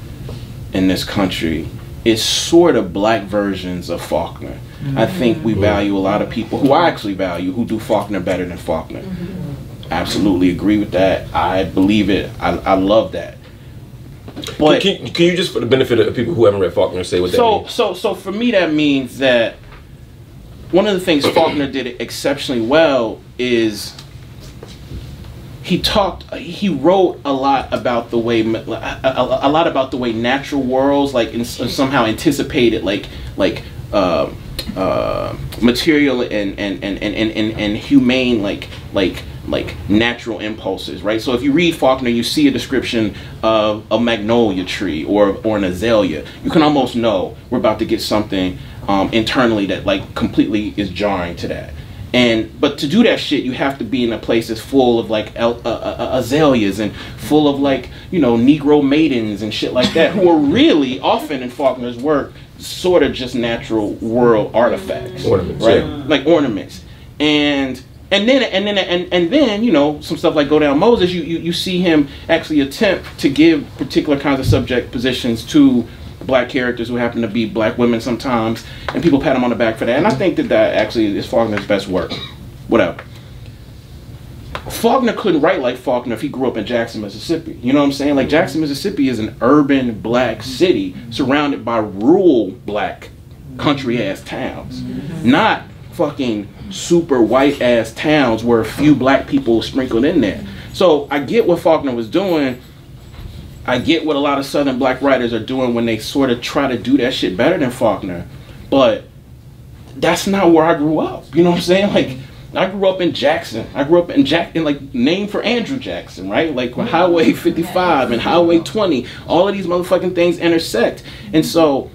in this country is sort of black versions of Faulkner. I mm-hmm. think we value a lot of people who I actually value who do Faulkner better than Faulkner. Mm-hmm. Absolutely agree with that. I believe it. I, I love that. But can, can you just, for the benefit of people who haven't read Faulkner, say what that so means? so so for me that means that one of the things Faulkner did exceptionally well is he talked he wrote a lot about the way a, lot about the way natural worlds like in, somehow anticipated like like uh, uh, material and and, and, and, and, and and humane like like like natural impulses right? So if you read faulkner you see a description of a magnolia tree or or an azalea. You can almost know we're about to get something um, internally that like completely is jarring to that and but to do that shit you have to be in a place that's full of like el- uh, uh, uh, azaleas and full of like you know negro maidens and shit like that who are really often in faulkner's work sort of just natural world artifacts Ornaments, right yeah. like ornaments and and then and then and, and then you know some stuff like go down moses you, you you see him actually attempt to give particular kinds of subject positions to black characters who happen to be black women sometimes and people pat him on the back for that and i think that that actually is faulkner's best work whatever Faulkner couldn't write like Faulkner if he grew up in Jackson, Mississippi. You know what I'm saying? Like Jackson, Mississippi is an urban black city surrounded by rural black country ass towns. Not fucking super white ass towns where a few black people sprinkled in there. So I get what Faulkner was doing. I get what a lot of Southern black writers are doing when they sort of try to do that shit better than Faulkner. But that's not where I grew up. You know what I'm saying? Like I grew up in Jackson. I grew up in Jack in like named for Andrew Jackson, right? Like Highway 55 and Highway 20. All of these motherfucking things intersect. And so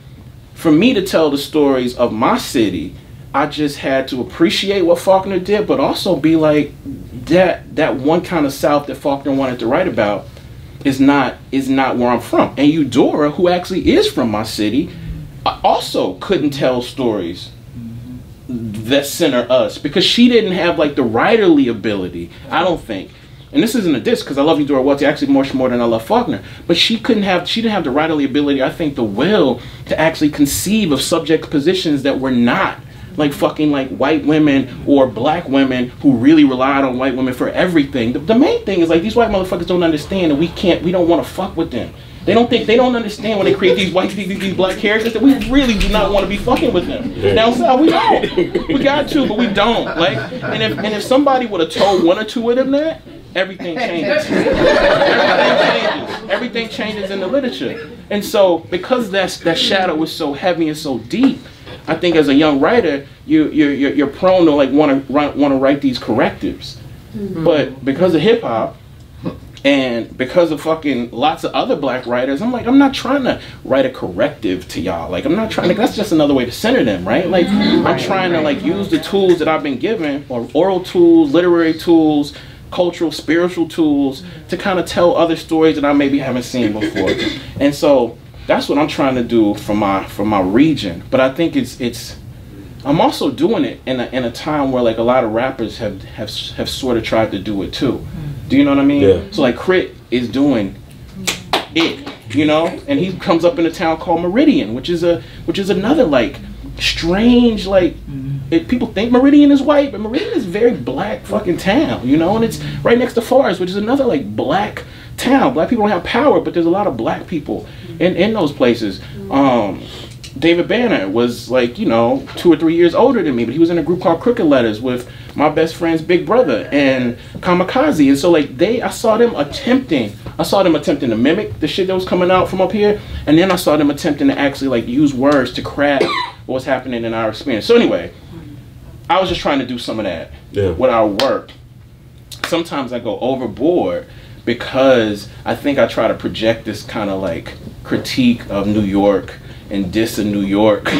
for me to tell the stories of my city, I just had to appreciate what Faulkner did, but also be like that that one kind of South that Faulkner wanted to write about is not is not where I'm from. And Eudora, who actually is from my city, also couldn't tell stories that center us because she didn't have like the writerly ability. I don't think. And this isn't a diss because I love Eudora Welty actually much more than I love Faulkner. But she couldn't have she didn't have the writerly ability, I think the will to actually conceive of subject positions that were not like fucking like white women or black women who really relied on white women for everything. The, the main thing is like these white motherfuckers don't understand and we can't we don't want to fuck with them. They don't think they don't understand when they create these white these, these black characters that we really do not want to be fucking with them. Down south we don't. We got to, but we don't. Like and if and if somebody would have told one or two of them that, everything changes. everything changes. Everything changes in the literature. And so because that's that shadow is so heavy and so deep, I think as a young writer, you you're you're, you're prone to like want to want to write these correctives. Mm-hmm. But because of hip hop, and because of fucking lots of other black writers, I'm like, I'm not trying to write a corrective to y'all. Like, I'm not trying to, that's just another way to center them, right? Like, I'm trying to, like, use the tools that I've been given, or oral tools, literary tools, cultural, spiritual tools, to kind of tell other stories that I maybe haven't seen before. And so, that's what I'm trying to do for my, for my region. But I think it's, it's, I'm also doing it in a, in a time where like a lot of rappers have, have, have sort of tried to do it too. Mm. Do you know what I mean? Yeah. So like K.R.I.T. is doing it, you know, and he comes up in a town called Meridian, which is a which is another like strange like mm. it, people think Meridian is white, but Meridian is very black fucking town, you know, and it's right next to Forest, which is another like black town. Black people don't have power, but there's a lot of black people in in those places. Um, David Banner was like, you know, two or three years older than me, but he was in a group called Crooked Lettaz with my best friend's big brother and Kamikaze. And so like they I saw them attempting I saw them attempting to mimic the shit that was coming out from up here, and then I saw them attempting to actually like use words to craft what was happening in our experience. So anyway, I was just trying to do some of that yeah. with our work. Sometimes I go overboard because I think I try to project this kind of like critique of New York and diss in New York.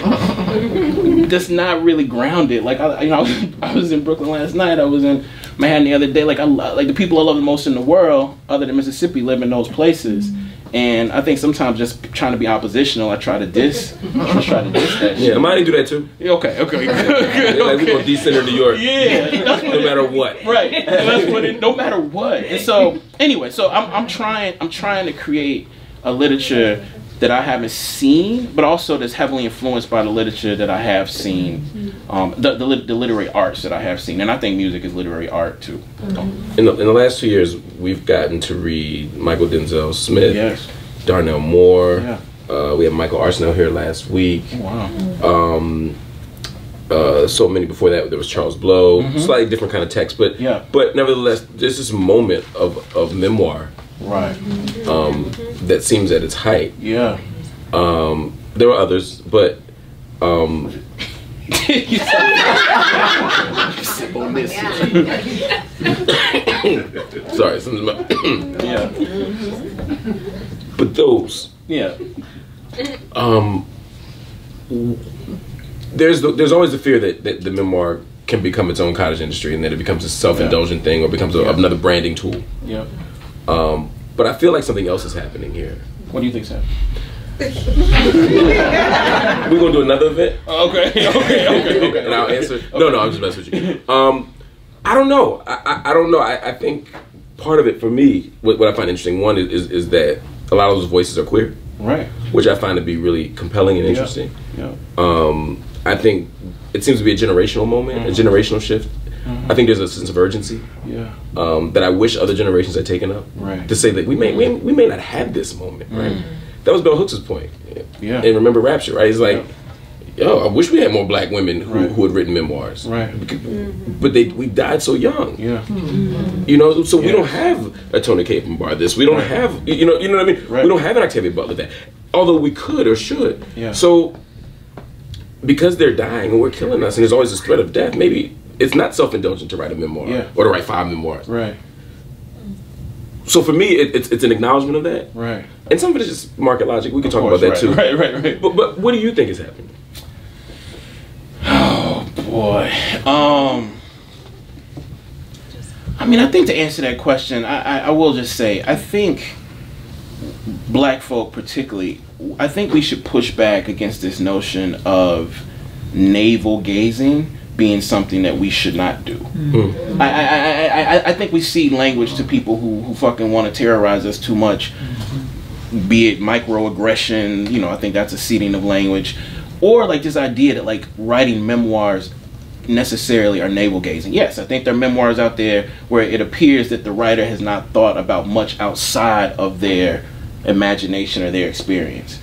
That's not really grounded. Like I, you know, I was, I was, in Brooklyn last night. I was in Manhattan the other day. Like I, like the people I love the most in the world, other than Mississippi, live in those places. And I think sometimes just trying to be oppositional, I try to diss, I try to diss that. Yeah, I do that too. Okay, okay, good, good. like okay. we gonna decenter New York. Yeah, no matter what. Right, that's what it. No matter what. And so, anyway, so I'm, I'm trying, I'm trying to create a literature that I haven't seen, but also that's heavily influenced by the literature that I have seen, um, the, the, the, literary arts that I have seen. And I think music is literary art too. In, the, in the last two years, we've gotten to read Mychal Denzel Smith, yes. Darnell Moore. Yeah. Uh, we had Michael Arceneaux here last week. Wow. Um, uh, so many before that. There was Charles Blow, mm-hmm. slightly different kind of text, but yeah. But nevertheless, there's this moment of, of memoir Right. Um, that seems at its height. Yeah. Um, there were others, but um, Sorry, something's about yeah. But those, yeah. Um, there's the, there's always the fear that, that the memoir can become its own cottage industry and that it becomes a self-indulgent yeah. thing or becomes a, yeah. another branding tool. Yeah. Um, but I feel like something else is happening here. What do you think, Sam? We're gonna do another event. Okay, okay, okay, okay. and I'll answer. Okay. No, no, I'm just messing with you. Um, I don't know. I, I, I don't know. I, I, think part of it for me, what, what I find interesting, one is, is, is that a lot of those voices are queer, right? Which I find to be really compelling and interesting. Yeah. yeah. Um, I think it seems to be a generational moment, mm-hmm. a generational shift. Mm-hmm. I think there's a sense of urgency Yeah. um, that I wish other generations had taken up. Right. To say that we may we, we may not have this moment, right? That was Bell Hooks' point. Yeah. And remember Rapture, right? He's like, yo, I wish we had more black women who, Right. who had written memoirs. Right. But they we died so young. Yeah. You know, so we don't have a Toni Cade Bambara this. We don't Right. have you know you know what I mean? Right. We don't have an Octavia Butler that. Although we could or should. Yeah. So because they're dying and we're killing us and there's always this threat of death, maybe it's not self indulgent to write a memoir Yeah. or to write five memoirs. Right. So for me it, it's it's an acknowledgement of that. Right. And some of it is just market logic. We can talk course, about that right, too. Right. Right. Right. But but what do you think is happening? Oh boy. Um. I mean, I think to answer that question, I, I, I will just say, I think black folk, particularly, I think we should push back against this notion of navel gazing being something that we should not do. Mm. I, I, I, I, I think we see language to people who, who fucking want to terrorize us too much, be it microaggression, you know, I think that's a seeding of language, or like this idea that like writing memoirs necessarily are navel gazing. Yes, I think there are memoirs out there where it appears that the writer has not thought about much outside of their imagination or their experience.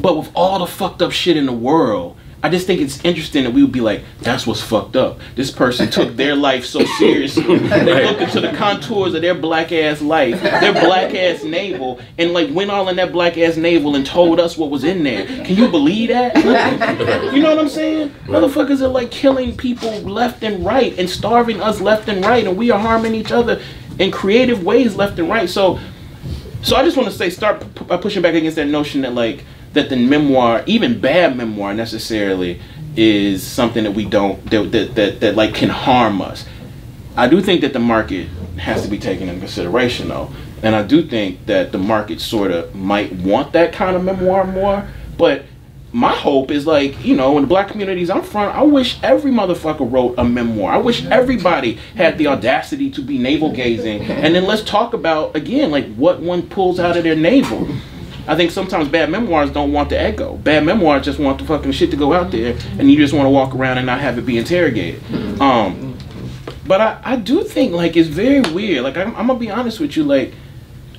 But with all the fucked up shit in the world, I just think it's interesting that we would be like, that's what's fucked up. This person took their life so seriously. They looked into the contours of their black ass life, their black ass navel, and like went all in that black ass navel and told us what was in there. Can you believe that? you know what I'm saying? Motherfuckers are like killing people left and right and starving us left and right, and we are harming each other in creative ways left and right. So so I just want to say, start p- by pushing back against that notion that like that the memoir, even bad memoir, necessarily is something that we don't that that that, that like can harm us. I do think that the market has to be taken into consideration though, and I do think that the market sort of might want that kind of memoir more, but. My hope is like, you know, in the black communities I'm from, I wish every motherfucker wrote a memoir. I wish everybody had the audacity to be navel gazing. And then let's talk about, again, like what one pulls out of their navel. I think sometimes bad memoirs don't want the echo. Bad memoirs just want the fucking shit to go out there, and you just want to walk around and not have it be interrogated. Um, but I, I do think like it's very weird. Like I'm, I'm gonna be honest with you, like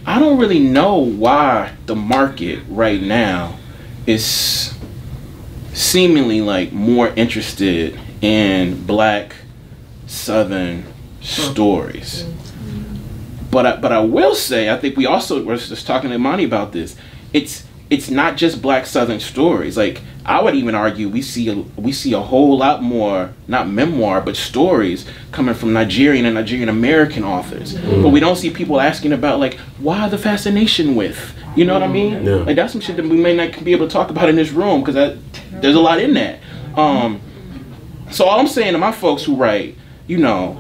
I don't really know why the market right now is seemingly like more interested in black southern stories. But I, but I will say I think we also were just talking to Monty about this. It's it's not just black southern stories. Like I would even argue we see a, we see a whole lot more not memoir but stories coming from Nigerian and Nigerian American authors. But we don't see people asking about like why the fascination with. You know what I mean? Yeah. Like that's some shit that we may not be able to talk about in this room because there's a lot in that. Um, so all I'm saying to my folks who write, you know,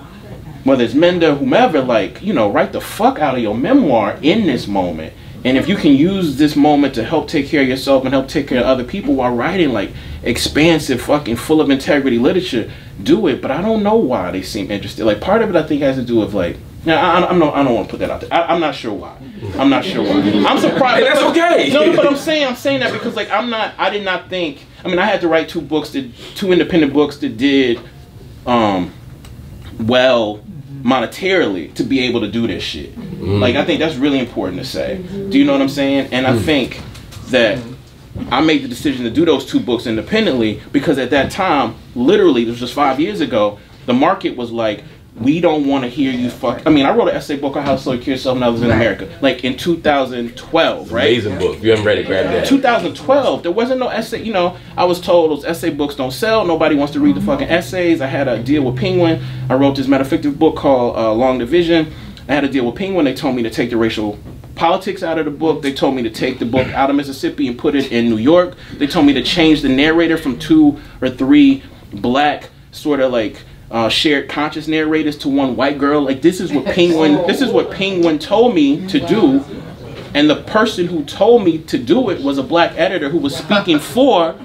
whether it's Menda, whomever, like, you know, write the fuck out of your memoir in this moment. And if you can use this moment to help take care of yourself and help take care of other people while writing like expansive, fucking full of integrity literature, do it. But I don't know why they seem interested. Like part of it, I think, has to do with like. Now, I, I'm no, I don't want to put that out there. I, I'm not sure why. I'm not sure why. I'm surprised. That's okay. No, no, but I'm saying I'm saying that because like I'm not. I did not think. I mean, I had to write two books that two independent books that did, um, well monetarily to be able to do this shit. Mm-hmm. Like I think that's really important to say. Mm-hmm. Do you know what I'm saying? And I mm. think that I made the decision to do those two books independently because at that time, literally, this was just five years ago, the market was like, we don't want to hear you fuck. I mean, I wrote an essay book on how to slow kill yourself and others in America, like in 2012, right? Amazing book. If you haven't read it, grab that. 2012, there wasn't no essay. You know, I was told those essay books don't sell. Nobody wants to read the fucking essays. I had a deal with Penguin. I wrote this metafictive book called uh, Long Division. I had a deal with Penguin. They told me to take the racial politics out of the book. They told me to take the book out of Mississippi and put it in New York. They told me to change the narrator from two or three black sort of like uh, shared conscious narrators to one white girl. Like this is what Penguin. This is what Penguin told me to do. And the person who told me to do it was a black editor who was speaking for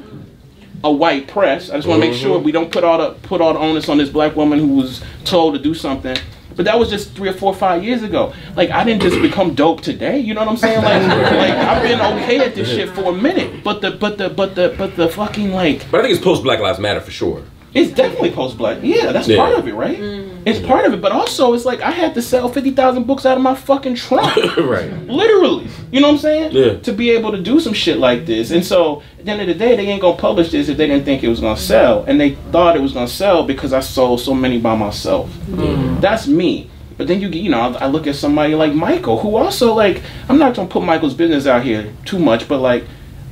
a white press. I just want to make sure we don't put all the put all the onus on this black woman who was told to do something. But that was just three or four, five years ago. Like I didn't just become dope today. You know what I'm saying? Like, like I've been okay at this shit for a minute. But the but the but the but the fucking like But I think it's post Black Lives Matter for sure. It's definitely post black. Yeah, that's Yeah. part of it, right? Mm. It's part of it, but also it's like I had to sell fifty thousand books out of my fucking trunk. right. Literally. You know what I'm saying? Yeah. To be able to do some shit like this. And so at the end of the day, they ain't gonna publish this if they didn't think it was gonna sell. And they thought it was gonna sell because I sold so many by myself. Mm. That's me. But then you you know, I I look at somebody like Michael, who also like, I'm not gonna put Michael's business out here too much, but like,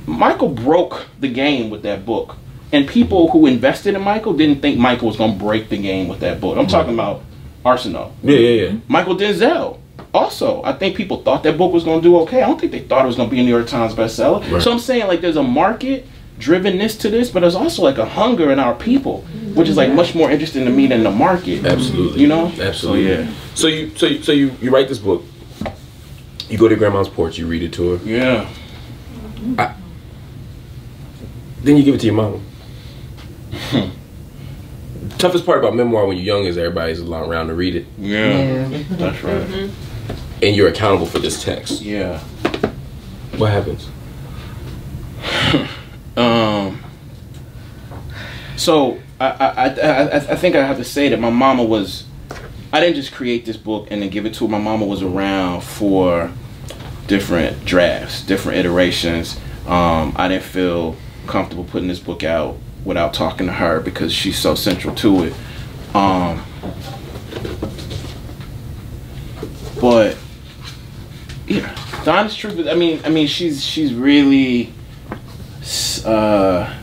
Michael broke the game with that book. And people who invested in Michael didn't think Michael was gonna break the game with that book. I'm talking about Arceneaux. Yeah, yeah, yeah. Mychal Denzel. Also, I think people thought that book was going to do okay. I don't think they thought it was going to be a New York Times bestseller. Right. So I'm saying like there's a market drivenness to this, but there's also like a hunger in our people, which is like much more interesting to me than the market. Absolutely. You know? Absolutely. So, yeah. So you so you, so you, you write this book. You go to grandma's porch. You read it to her. Yeah. Then you give it to your mama. Toughest part about memoir when you're young is everybody's around to read it, Yeah. That's right. and you're accountable for this text. Yeah. What happens? Um. So I I, I I I think I have to say that my mama was. I didn't just create this book and then give it to her. My mama was around for different drafts, different iterations. Um, I didn't feel comfortable putting this book out without talking to her because she's so central to it. Um, but yeah, the honest truth is, I mean, I mean, she's she's really uh,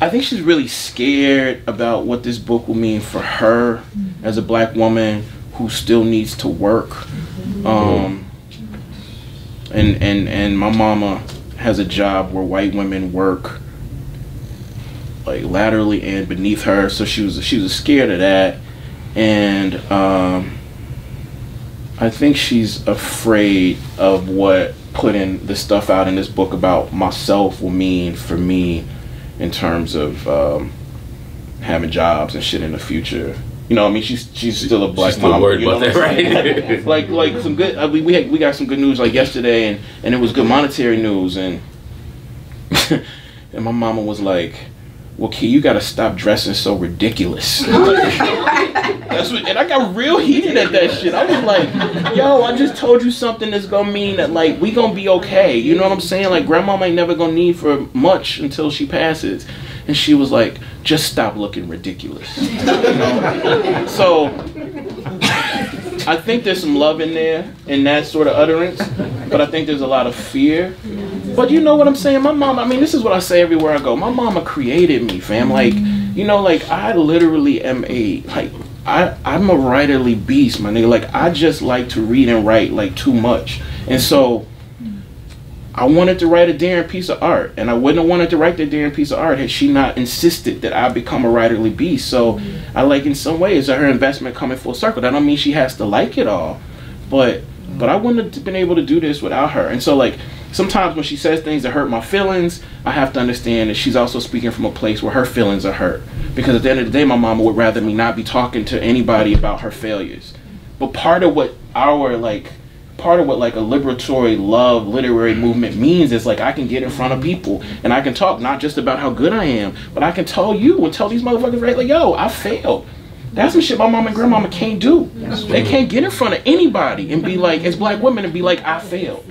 I think she's really scared about what this book will mean for her as a black woman who still needs to work. Um, and and and my mama has a job where white women work like laterally and beneath her, so she was she was scared of that, and um, I think she's afraid of what putting the stuff out in this book about myself will mean for me in terms of um, having jobs and shit in the future. You know, I mean, she's she's still a black She's still mama. worried you know about that, right? like like some good. I mean, we had, we got some good news like yesterday, and and it was good monetary news, and and my mama was like, "Well, kid, you got to stop dressing so ridiculous." That's what, and I got real heated at that shit. I was like, "Yo, I just told you something that's gonna mean that like we gonna be okay." You know what I'm saying? Like, grandma ain't never gonna need for much until she passes, and she was like, "Just stop looking ridiculous." You know? So I think there's some love in there in that sort of utterance, but I think there's a lot of fear. But you know what I'm saying? My mom, I mean, this is what I say everywhere I go. My mama created me, fam. Like, you know, like I literally am a like I I'm a writerly beast, my nigga. Like I just like to read and write like too much. And so I wanted to write a damn piece of art, and I wouldn't have wanted to write that damn piece of art had she not insisted that I become a writerly beast. So I like, in some ways, her investment coming full circle. That don't mean she has to like it all, but but I wouldn't have been able to do this without her. And so like sometimes when she says things that hurt my feelings, I have to understand that she's also speaking from a place where her feelings are hurt. Because at the end of the day, my mama would rather me not be talking to anybody about her failures. But part of what our like part of what like a liberatory love literary movement means is like I can get in front of people and I can talk not just about how good I am, but I can tell you and tell these motherfuckers right like, yo, I failed. That's some shit my mom and grandmama can't do. They can't get in front of anybody and be like, as black women, and be like, I failed.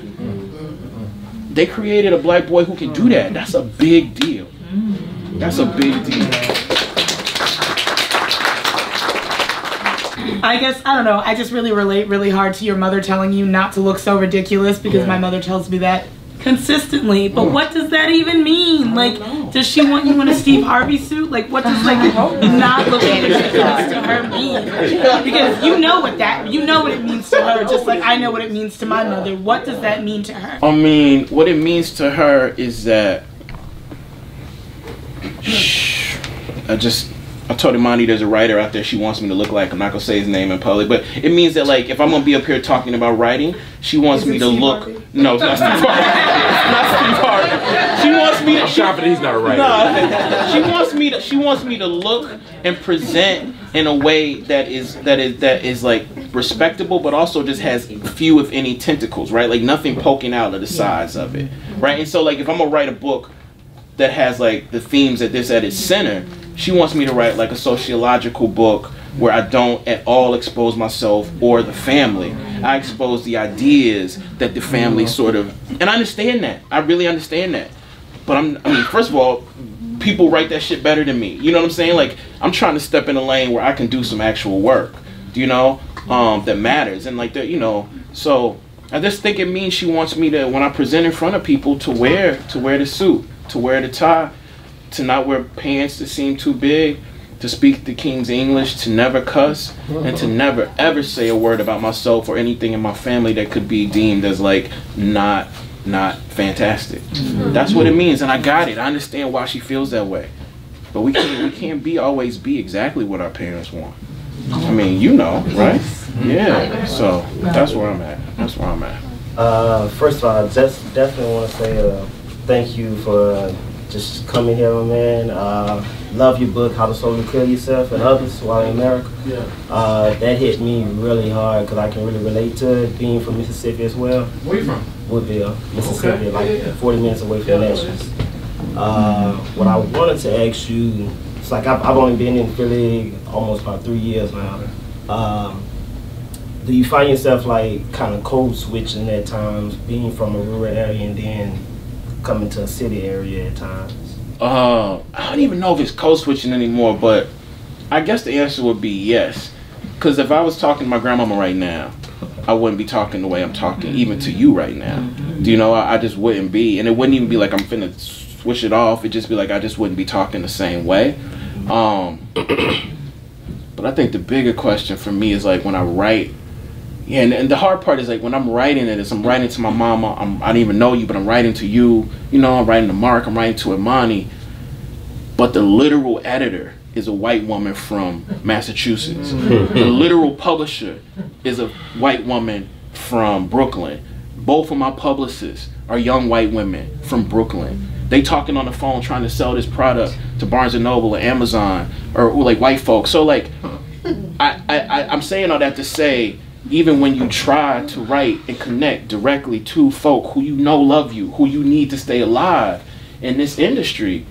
They created a black boy who can do that. That's a big deal. That's a big deal. I guess I don't know. I just really relate really hard to your mother telling you not to look so ridiculous because my mother tells me that consistently. But hmm. what does that even mean? Like, does she want you in a Steve Harvey suit? Like, what does like not looking ridiculous to her mean? Because you know what that you know what it means to her, just like I know what it means to my mother. What does that mean to her? I mean, what it means to her is that Shh. I just I told Imani there's a writer out there she wants me to look like. I'm not gonna say his name in public, but it means that like if I'm gonna be up here talking about writing, she wants Is it me to Steve look. Harvey? No, it's not Steve Harvey. It's not Steve Harvey. She wants me to. I'm he's not writer. No, she wants me to. She wants me to look and present in a way that is that is that is like respectable, but also just has few, if any, tentacles. Right, like nothing poking out of the sides of it. Right, and so like if I'm gonna write a book that has like the themes that this at its center, She wants me to write like a sociological book where I don't at all expose myself or the family. I expose the ideas that the family sort of, and I understand that. I really understand that. But I'm, I mean, first of all, people write that shit better than me. You know what I'm saying? Like, I'm trying to step in a lane where I can do some actual work. Do you know? Um, that matters. And like that, you know, so I just think it means she wants me to, when I present in front of people, to wear, to wear the suit, to wear the tie, to not wear pants that seem too big, to speak the King's English, to never cuss, and to never ever say a word about myself or anything in my family that could be deemed as like not not fantastic. That's what it means, and I got it. I understand why she feels that way, but we can't we can't be always be exactly what our parents want. I mean, you know, right? Yeah. So that's where I'm at. That's where I'm at. Uh, first of all, I just definitely want to say uh, thank you for uh, just coming here, man. Uh, love your book, How to Slowly Kill Yourself and Others While in America. Yeah. Uh, that hit me really hard because I can really relate to it, being from Mississippi as well. Where you from? Woodville, Mississippi, Okay. like Yeah, yeah. 40 minutes away from. Natchez. Uh, what I wanted to ask you, it's like I've, I've only been in Philly almost about three years now. Um, do you find yourself like kind of code switching at times, being from a rural area and then coming to a city area at times? Uh, I don't even know if it's code switching anymore, but I guess the answer would be yes. Because if I was talking to my grandmama right now, I wouldn't be talking the way I'm talking, even to you right now. Do you know? I, I just wouldn't be, and it wouldn't even be like I'm finna switch it off. It'd just be like I just wouldn't be talking the same way. Um, but I think the bigger question for me is like when I write. Yeah, and, and the hard part is like when I'm writing it, is I'm writing to my mama. I'm, I don't even know you, but I'm writing to you. You know, I'm writing to Marc. I'm writing to Imani. But the literal editor is a white woman from Massachusetts. the literal publisher is a white woman from Brooklyn. Both of my publicists are young white women from Brooklyn. They talking on the phone trying to sell this product to Barnes and Noble or Amazon or, or like white folks. So like, I, I- I'm saying all that to say, even when you try to write and connect directly to folk who you know love you, who you need to stay alive in this industry,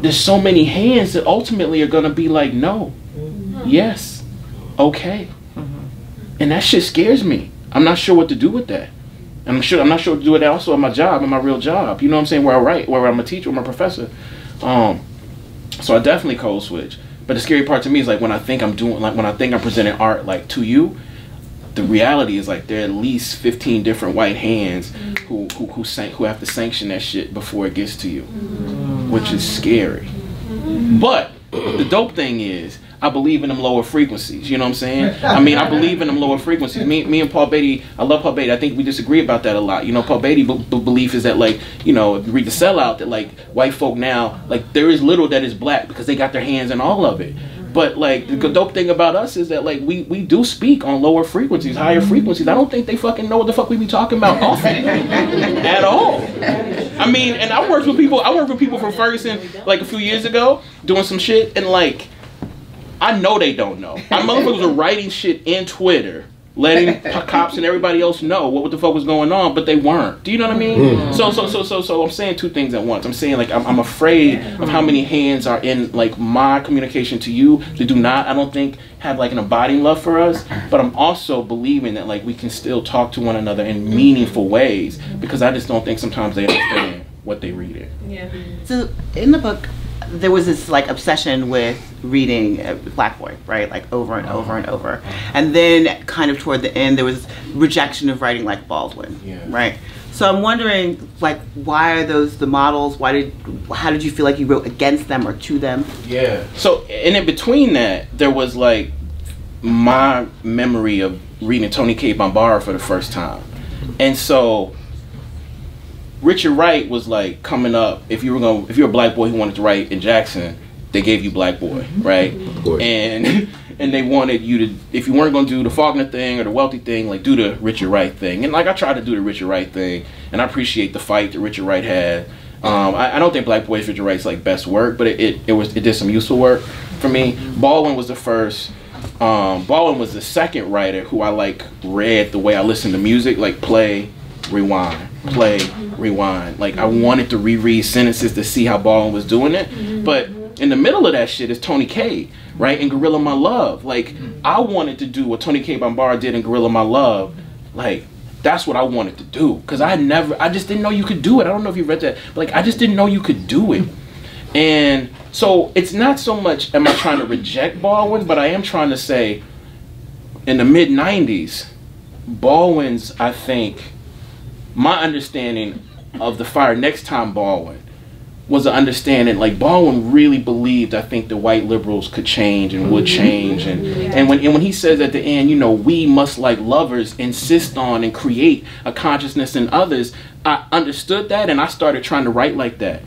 there's so many hands that ultimately are gonna be like, no, yes, okay, and that shit scares me. I'm not sure what to do with that. And I'm sure I'm not sure what to do with that also at my job, in my real job. You know what I'm saying? Where I write, where I'm a teacher, I'm a professor. Um, so I definitely code switch. But the scary part to me is like when I think I'm doing, like when I think I'm presenting art like to you, the reality is like there are at least 15 different white hands mm-hmm. who who who, san- who have to sanction that shit before it gets to you, mm-hmm. which is scary. Mm-hmm. But the dope thing is, I believe in them lower frequencies. You know what I'm saying? I mean, I believe in them lower frequencies. Me, me and Paul Beatty, I love Paul Beatty. I think we disagree about that a lot. You know, Paul Beatty b- b- belief is that like, you know, if you read the sellout, that like white folk now, like there is little that is black because they got their hands in all of it. But like the mm-hmm. dope thing about us is that like we we do speak on lower frequencies, higher mm-hmm. frequencies. I don't think they fucking know what the fuck we be talking about often at all. I mean, and I worked with people. I worked with people from Ferguson like a few years ago doing some shit, and like I know they don't know. My motherfuckers are writing shit in Twitter, letting p- cops and everybody else know what, the fuck was going on, but they weren't. Do you know what I mean? Hmm. So, so, so, so, so, I'm saying two things at once. I'm saying like I'm, I'm afraid of how many hands are in like my communication to you. They do not. I don't think have like an abiding love for us, but I'm also believing that like we can still talk to one another in meaningful ways because I just don't think sometimes they understand what they read it. So in the book, there was this like obsession with reading uh, Black Boy, right? Like over and over and over. And then kind of toward the end, there was rejection of writing like Baldwin, Yeah. right? So I'm wondering, like, why are those the models? Why did, how did you feel like you wrote against them or to them? Yeah. So, and in between that, there was like my memory of reading Toni Cade Bambara for the first time. And so, Richard Wright was like coming up. If you were going, if you're a black boy who wanted to write in Jackson, they gave you Black Boy, right? Of course. And and they wanted you to, if you weren't going to do the Faulkner thing or the Welty thing, like do the Richard Wright thing. And like I tried to do the Richard Wright thing, and I appreciate the fight that Richard Wright had. Um, I, I don't think Black Boys Richard Wright's like best work, but it, it, it was it did some useful work for me. Baldwin was the first. Um, Baldwin was the second writer who I like read the way I listen to music, like play, rewind, play, rewind. Like I wanted to reread sentences to see how Baldwin was doing it, mm-hmm. but in the middle of that shit is Toni Cade, right? And Gorilla My Love. Like, I wanted to do what Toni Cade Bambara did in Gorilla My Love. Like, that's what I wanted to do. Cause I never, I just didn't know you could do it. I don't know if you read that, but like, I just didn't know you could do it. And so it's not so much am I trying to reject Baldwin, but I am trying to say in the mid 90s, Baldwin's, I think, my understanding of the fire next time Baldwin was an understanding like Baldwin really believed I think the white liberals could change and would change. And and when and when he says at the end you know we must like lovers insist on and create a consciousness in others I understood that and I started trying to write like that.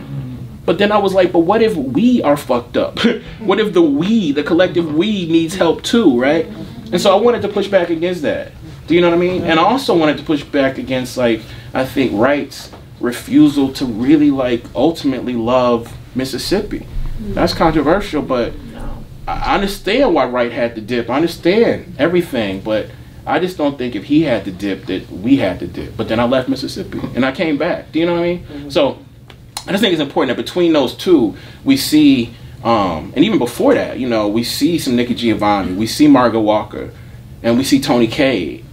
But then I was like but what if we are fucked up? What if the we the collective we needs help too right? And so I wanted to push back against that. Do you know what I mean? And I also wanted to push back against like I think Wright's refusal to really like ultimately love Mississippi. That's controversial, but I understand why Wright had to dip. I understand everything, but I just don't think if he had to dip that we had to dip. But then I left Mississippi and I came back. Do you know what I mean? So I just think it's important that between those two, we see, um, and even before that, you know, we see some Nikki Giovanni, we see Margaret Walker, and we see Toni Cade.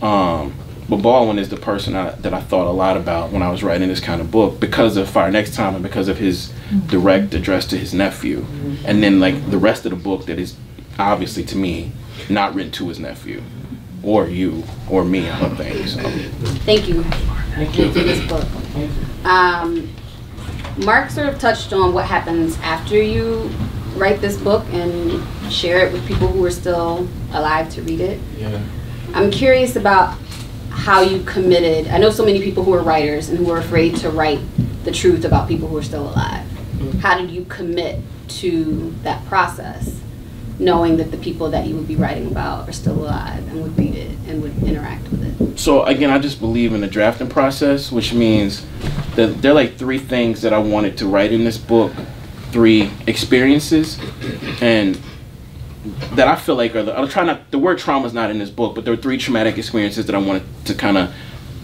Um, but Baldwin is the person I, that I thought a lot about when I was writing this kind of book because of Fire Next Time and because of his direct address to his nephew. And then, like, the rest of the book that is obviously to me not written to his nephew or you or me, I don't think. So. Thank you. Thank you for this book. Um, Marc sort of touched on what happens after you write this book and share it with people who are still alive to read it. Yeah. I'm curious about how you committed. I know so many people who are writers and who are afraid to write the truth about people who are still alive. Mm-hmm. How did you commit to that process, knowing that the people that you would be writing about are still alive and would read it and would interact with it? So again, I just believe in the drafting process, which means that there are like three things that I wanted to write in this book, three experiences, and that I feel like are the, I'm trying not, the word trauma is not in this book, but there are three traumatic experiences that I wanted to kind of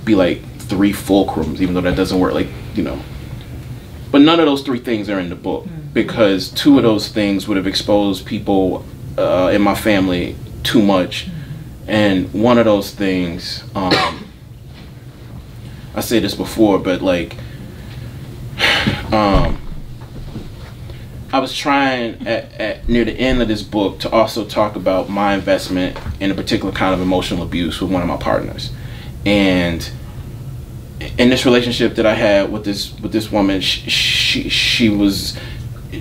be like three fulcrums, even though that doesn't work, like, you know. But none of those three things are in the book because two of those things would have exposed people uh, in my family too much. And one of those things, um, I said this before, but like, um, I was trying at, at near the end of this book to also talk about my investment in a particular kind of emotional abuse with one of my partners, and in this relationship that I had with this with this woman, she she, she was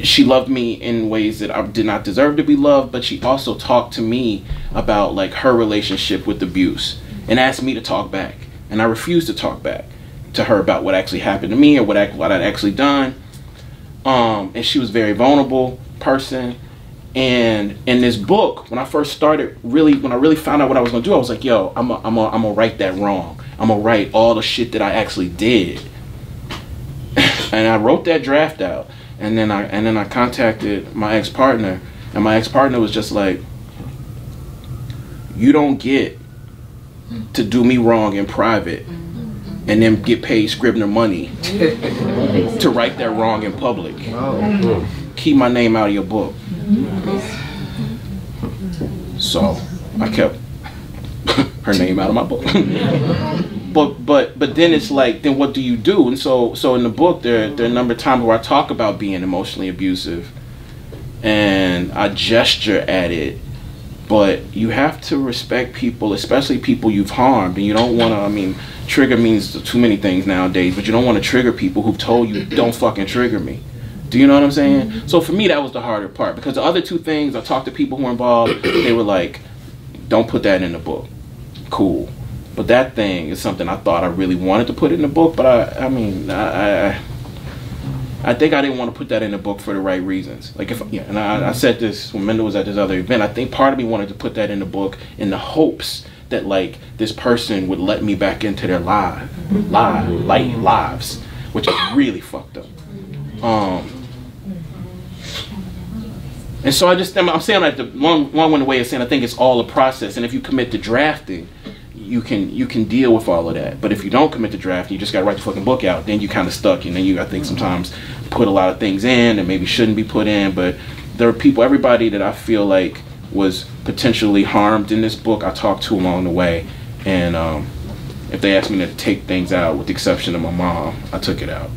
she loved me in ways that I did not deserve to be loved, but she also talked to me about like her relationship with abuse and asked me to talk back, and I refused to talk back to her about what actually happened to me or what I, what I'd actually done um, and she was a very vulnerable person. And in this book, when I first started, really, when I really found out what I was gonna do, I was like, "Yo, I'm gonna I'm a, I'm gonna write that wrong. I'm gonna write all the shit that I actually did." and I wrote that draft out, and then I and then I contacted my ex partner, and my ex partner was just like, "You don't get to do me wrong in private." And then get paid Scribner money to right that wrong in public. Hmm. Keep my name out of your book. So I kept her name out of my book. but but but then it's like then what do you do? And so so in the book there there are a number of times where I talk about being emotionally abusive and I gesture at it but you have to respect people, especially people you've harmed, and you don't want to. I mean, trigger means too many things nowadays, but you don't want to trigger people who've told you don't fucking trigger me. Do you know what I'm saying? Mm-hmm. So for me, that was the harder part because the other two things, I talked to people who were involved. They were like, "Don't put that in the book." Cool, but that thing is something I thought I really wanted to put in the book. But I, I mean, I, I I think I didn't want to put that in the book for the right reasons. Like if yeah, and I, I said this when Mendel was at this other event. I think part of me wanted to put that in the book in the hopes that like this person would let me back into their live, live, like lives, which is really fucked up. Um, and so I just I'm saying like the one one way of saying I think it's all a process, and if you commit to drafting, you can you can deal with all of that. But if you don't commit to draft, you just got to write the fucking book out. Then you kind of stuck, and then you I think sometimes put a lot of things in that maybe shouldn't be put in, but there are people, everybody that I feel like was potentially harmed in this book, I talked to along the way, and um, if they asked me to take things out, with the exception of my mom, I took it out.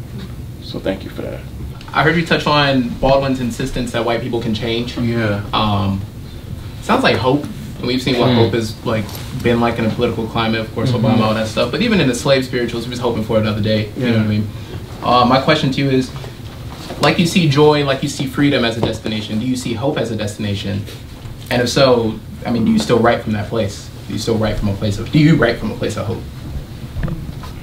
So thank you for that. I heard you touch on Baldwin's insistence that white people can change. Yeah. Um, sounds like hope. And we've seen what Mm. hope has like been like in a political climate, of course, Obama, all that stuff. But even in the slave spirituals, he was hoping for another day. You know what I mean? Uh, my question to you is, like you see joy, like you see freedom as a destination. Do you see hope as a destination? And if so, I mean, do you still write from that place? Do you still write from a place of? Do you write from a place of hope?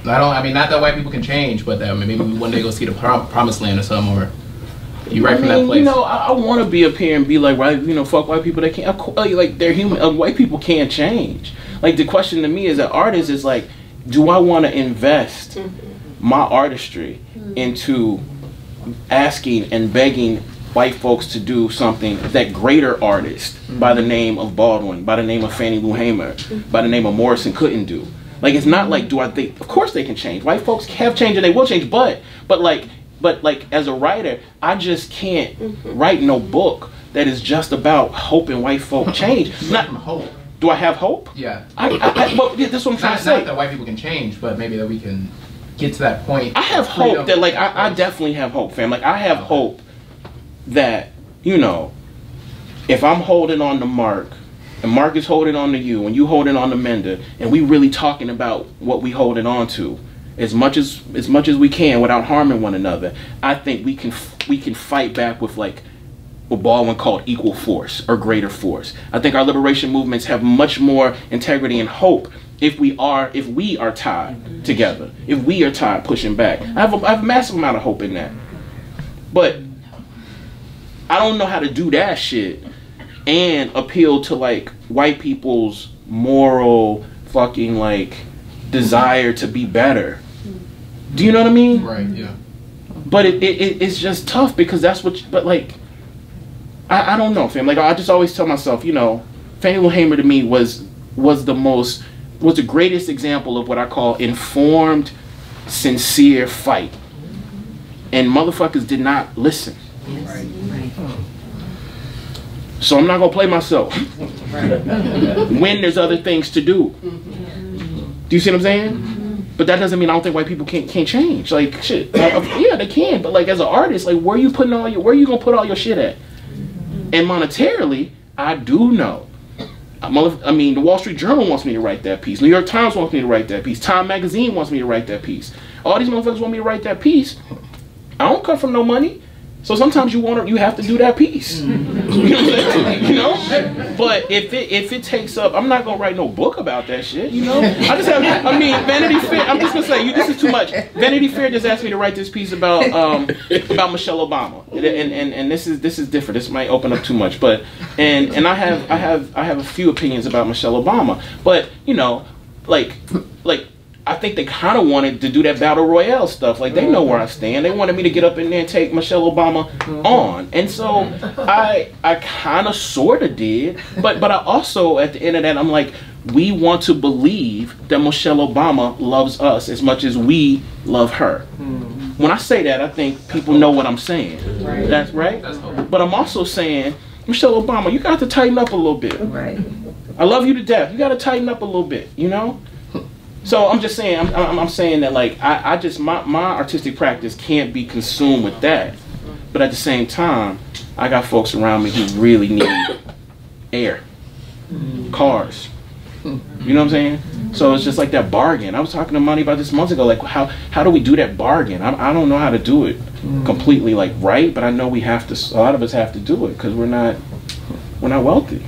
I don't. I mean, not that white people can change, but that I mean, maybe one day go see the prom- promised land or something, or you write I from mean, that place. You know, I, I want to be up here and be like, right, you know, fuck white people. They can't. Of like they're human. Uh, white people can't change. Like the question to me as an artist is like, do I want to invest mm-hmm. my artistry mm-hmm. into asking and begging white folks to do something that greater artists by the mm-hmm. name of Baldwin, by the name of Fannie Lou Hamer, by the name of Morrison couldn't do. Like it's not like do I think of course they can change. White folks have changed and they will change, but but like but like as a writer, I just can't mm-hmm. write no book that is just about hoping white folk change. Not, hope. do I have hope? Yeah. I, I, I well, yeah, that's what I'm trying Not, to say. not that white people can change, but maybe that we can get to that point. I have hope that like I, I definitely have hope, fam. Like I have uh-huh. hope that, you know, if I'm holding on to Mark and Mark is holding on to you and you holding on to Menda and we really talking about what we holding on to as much as as much as we can without harming one another, I think we can we can fight back with like what Baldwin called equal force or greater force. I think our liberation movements have much more integrity and hope if we are if we are tied mm-hmm. together, if we are tied pushing back. I have a, I have a massive amount of hope in that, but I don't know how to do that shit and appeal to like white people's moral fucking like desire to be better. Do you know what I mean? Right. Yeah. but it, it, it it's just tough because that's what you, but like I, I don't know fam. Like I just always tell myself you know Fannie Lou Hamer to me was was the most was the greatest example of what I call informed sincere fight. And motherfuckers did not listen. So I'm not gonna play myself. When there's other things to do. Do you see what I'm saying but that doesn't mean I don't think white people can't can't change. Like shit, uh, yeah, they can. But like as an artist, like where are you putting all your where are you gonna put all your shit at? And monetarily, I do know. I mean, the Wall Street Journal wants me to write that piece. New York Times wants me to write that piece. Time Magazine wants me to write that piece. All these motherfuckers want me to write that piece. I don't come from no money. So sometimes you want to, you have to do that piece. you know what I'm saying? You know? But if it if it takes up, I'm not gonna write no book about that shit. You know? I just have. I mean, Vanity Fair. I'm just gonna say, you. This is too much. Vanity Fair just asked me to write this piece about um about Michelle Obama, and and and this is this is different. This might open up too much, but and and I have I have I have a few opinions about Michelle Obama, but you know, like like. I think they kind of wanted to do that battle royale stuff. Like they know where I stand. They wanted me to get up in there and take Michelle Obama on, and so I I kind of sort of did. But but I also at the end of that I'm like, we want to believe that Michelle Obama loves us as much as we love her. When I say that, I think people know what I'm saying. That's right. That's. But I'm also saying, Michelle Obama, you got to tighten up a little bit. Right. I love you to death. You got to tighten up a little bit, you know. So I'm just saying, I'm, I'm, I'm saying that like I, I just my, my artistic practice can't be consumed with that, but at the same time, I got folks around me who really need air, cars. You know what I'm saying? So it's just like that bargain. I was talking to Money about this months ago. Like how how do we do that bargain? I, I don't know how to do it completely like right, but I know we have to. A lot of us have to do it because we're not we're not wealthy.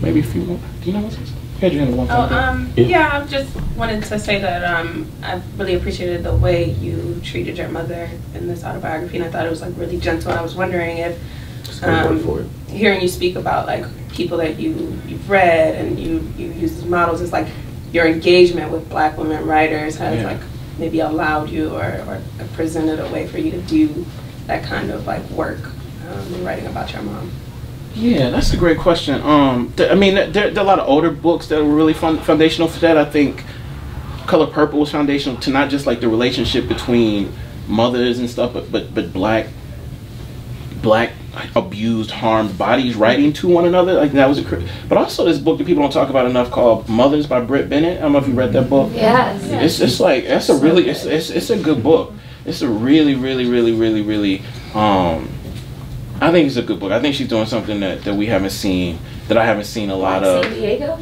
Maybe you want, do you know what's this? You had your hand up one Oh, time. um, yeah, I just wanted to say that um, I really appreciated the way you treated your mother in this autobiography, and I thought it was like really gentle. I was wondering if um, work for it. hearing you speak about like people that you you've read and you you use as models is like your engagement with Black women writers has Yeah. like maybe allowed you or, or presented a way for you to do that kind of like work um, in writing about your mom. Yeah, that's a great question. Um, th- I mean, there, there are a lot of older books that were really fun, foundational for that. I think Color Purple was foundational to not just like the relationship between mothers and stuff, but but but black black abused, harmed bodies writing to one another. Like that was a, cr- but also this book that people don't talk about enough called Mothers by Brit Bennett. I don't know if you read that book. Yes. It's it's like that's a really it's it's it's a good book. It's a really really really really really um. I think it's a good book. I think she's doing something that, that we haven't seen that I haven't seen a lot Like of. San Diego?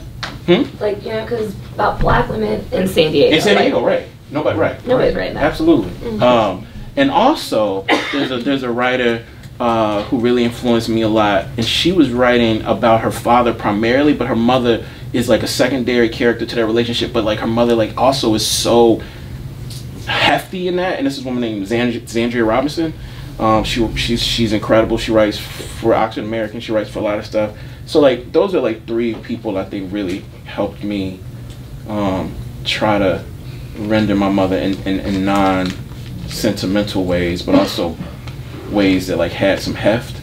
Hmm? Like, you know, because about black women in San Diego. In San like- Diego, right? Nobody, right? Nobody's right now. Absolutely. Mhm. Um, and also, there's a there's a writer uh, who really influenced me a lot, and she was writing about her father primarily, but her mother is like a secondary character to their relationship. But like her mother, like also is so hefty in that. And this is a woman named Zand- Zandria Robinson. Um, she she's she's incredible. She writes for Oxford American. She writes for a lot of stuff. So like those are like three people I think really helped me um, try to render my mother in, in, in non sentimental ways, but also ways that like had some heft.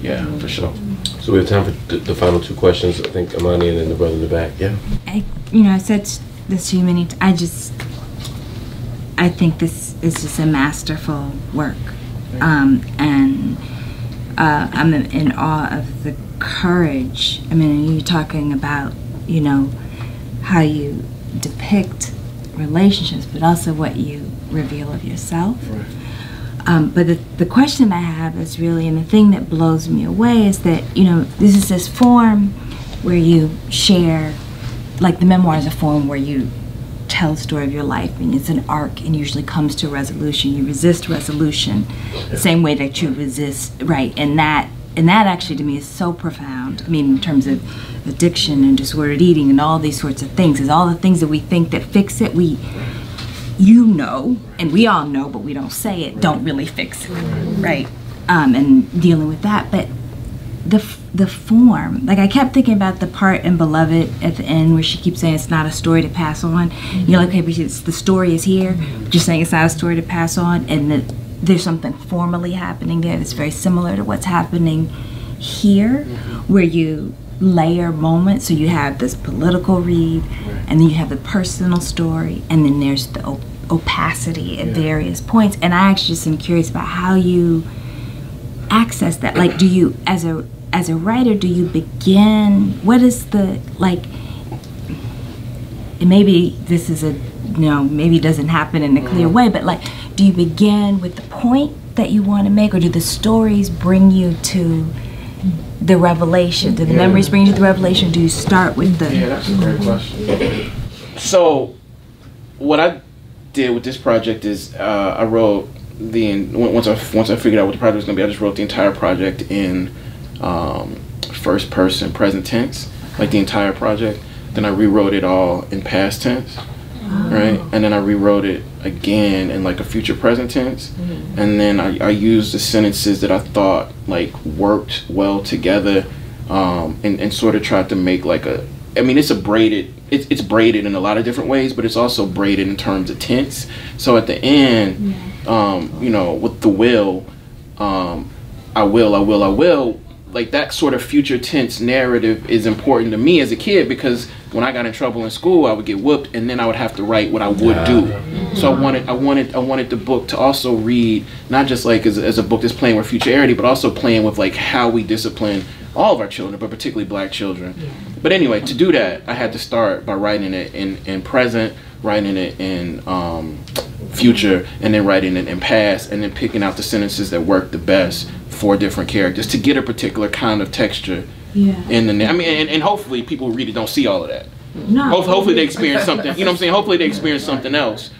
Yeah, for sure. So we have time for the, the final two questions. I think Amani and then the brother in the back. Yeah. I, you know, I said this too you many. T- I just, I think this is just a masterful work, um, and uh, I'm in, awe of the courage. I mean, you're talking about, you know, how you depict relationships, but also what you reveal of yourself. Um, but the, the question I have is really, and the thing that blows me away is that, you know, this is this form where you share, like the memoir is a form where you tell the story of your life and it's an arc and usually comes to a resolution. You resist resolution the same way that you resist, right? And that, and that actually to me is so profound. I mean, in terms of addiction and disordered eating and all these sorts of things, is all the things that we think that fix it, we, you know, and we all know, but we don't say it, don't really fix it, right? Um, and dealing with that, but the the form, like I kept thinking about the part in Beloved at the end where she keeps saying it's not a story to pass on. You're like, okay, but the story is here. Mm-hmm. But you're saying it's not a story to pass on, and that there's something formally happening there that's very similar to what's happening here, mm-hmm. where you layer moments. So you have this political read, and then you have the personal story, and then there's the op- opacity at various points. And I actually just am curious about how you access that. Like, do you, as a as a writer, do you begin? What is the like? And maybe this is a you know maybe it doesn't happen in a clear way, but like, do you begin with the point that you want to make, or do the stories bring you to the revelation? Do the Yeah. memories bring you to the revelation? Do you start with the? Yeah, that's a great question. So, what I did with this project is uh, I wrote the once I once I figured out what the project was gonna be, I just wrote the entire project in um, first person present tense, like the entire project. Then I rewrote it all in past tense, right? And then I rewrote it again in like a future present tense. And then I, I used the sentences that I thought like worked well together, um, and and sort of tried to make like a. I mean, it's a braided. It's it's braided in a lot of different ways, but it's also braided in terms of tense. So at the end, um, you know, with the will, um, I will, I will, I will. Like that sort of future tense narrative is important to me as a kid because when I got in trouble in school, I would get whooped, and then I would have to write what I would do. So I wanted, I wanted, I wanted the book to also read not just like as, as a book that's playing with futurity, but also playing with like how we discipline all of our children, but particularly black children. But anyway, to do that, I had to start by writing it in, in present, writing it in um, future, and then writing it in past, and then picking out the sentences that work the best for different characters to get a particular kind of texture Yeah. in the. I mean, and, and hopefully people who read it don't see all of that. No. Hope- Hopefully they experience something. You know what I'm saying? Hopefully they experience something else.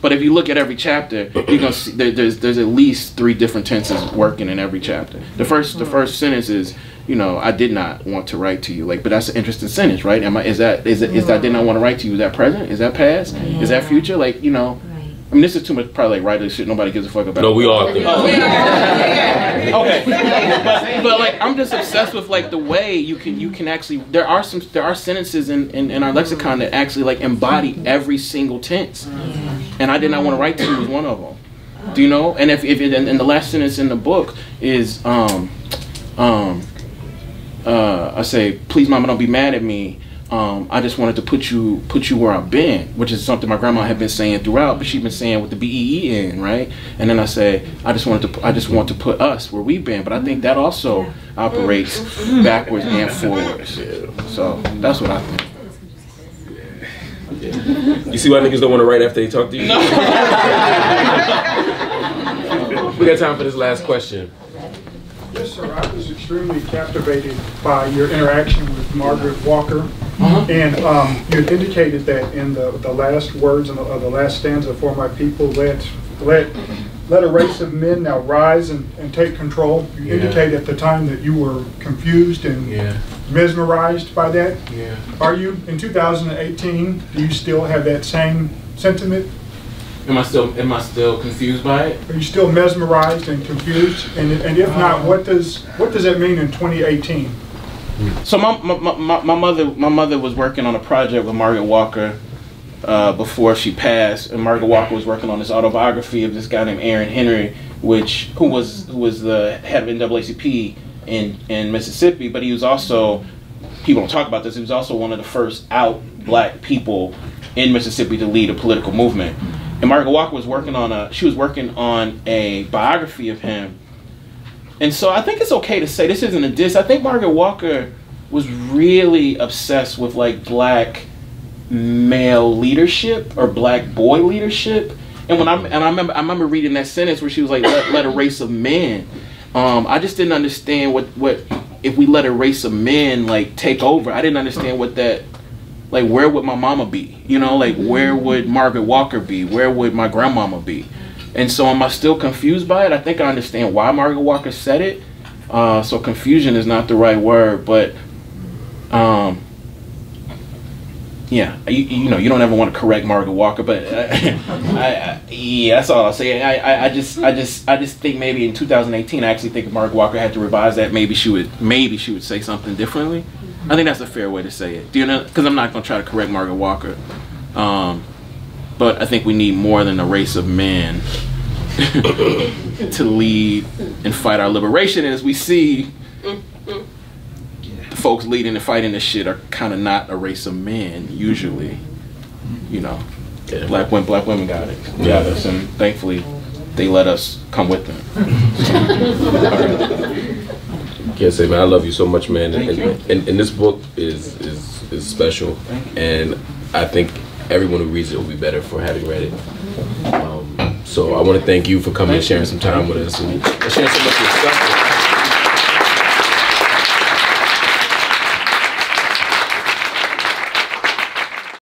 But if you look at every chapter, you're gonna see there, there's there's at least three different tenses working in every chapter. The first the first sentence is, you know, I did not want to write to you. Like, but that's an interesting sentence, right? Am I is that is it is that I did not want to write to you? Is that present? Is that past? Is that future? Like, you know. I mean, this is too much. Probably like writer shit. Nobody gives a fuck about. No, we all think. Oh. okay, but, but like I'm just obsessed with like the way you can you can actually there are some there are sentences in, in, in our lexicon that actually like embody every single tense, and I did not want to write to was one of them. Do you know? And if if it, and, and the last sentence in the book is um um uh I say please mama don't be mad at me um, I just wanted to put you put you where I've been, which is something my grandma had been saying throughout, but she'd been saying with the BEE in, right? And then I say, I just wanted to I just want to put us where we've been, but I think that also operates backwards and forwards. So that's what I think. You see why niggas don't want to write after they talk to you? we got time for this last question. Yes, sir. I was extremely captivated by your interaction with Margaret Walker. Uh-huh. And um, you indicated that in the, the last words of the, of the last stanza, for my people, let, let, let a race of men now rise and, and take control. You Yeah. indicated at the time that you were confused and Yeah. mesmerized by that. Yeah. Are you, in 2018, do you still have that same sentiment? Am I still am I still confused by it? Are you still mesmerized and confused? And, and if not, uh. what does, what does that mean in 2018? So my, my, my, my mother my mother was working on a project with Margaret Walker uh, before she passed, and Margaret Walker was working on this autobiography of this guy named Aaron Henry, which who was who was the head of NAACP in in Mississippi, but he was also people don't talk about this. He was also one of the first out black people in Mississippi to lead a political movement. And Margaret Walker was working on a she was working on a biography of him and so I think it's okay to say this isn't a diss. I think Margaret Walker was really obsessed with like black male leadership or black boy leadership. And when I'm and I remember I remember reading that sentence where she was like, "Let, let a race of men." Um, I just didn't understand what what if we let a race of men like take over. I didn't understand what that like. Where would my mama be? You know, like where would Margaret Walker be? Where would my grandmama be? And so am I still confused by it? I think I understand why Margaret Walker said it. Uh, so confusion is not the right word, but um, yeah, you, you know, you don't ever want to correct Margaret Walker, but uh, I, I, yeah, that's all I'll say. I, I, just, I just, I just think maybe in 2018, I actually think if Margaret Walker had to revise that, maybe she would, maybe she would say something differently. I think that's a fair way to say it. Do you know? Because I'm not going to try to correct Margaret Walker. Um, but I think we need more than a race of men to lead and fight our liberation. And as we see, the folks leading and fighting this shit are kind of not a race of men usually. You know, black women, black women got it, got us, and thankfully they let us come with them. Can't say, man, I love you so much, man. And, Thank you. and, and, and this book is is is special, and I think everyone who reads it will be better for having read it. Um, so I want to thank you for coming and sharing some time with us and sharing so of your stuff.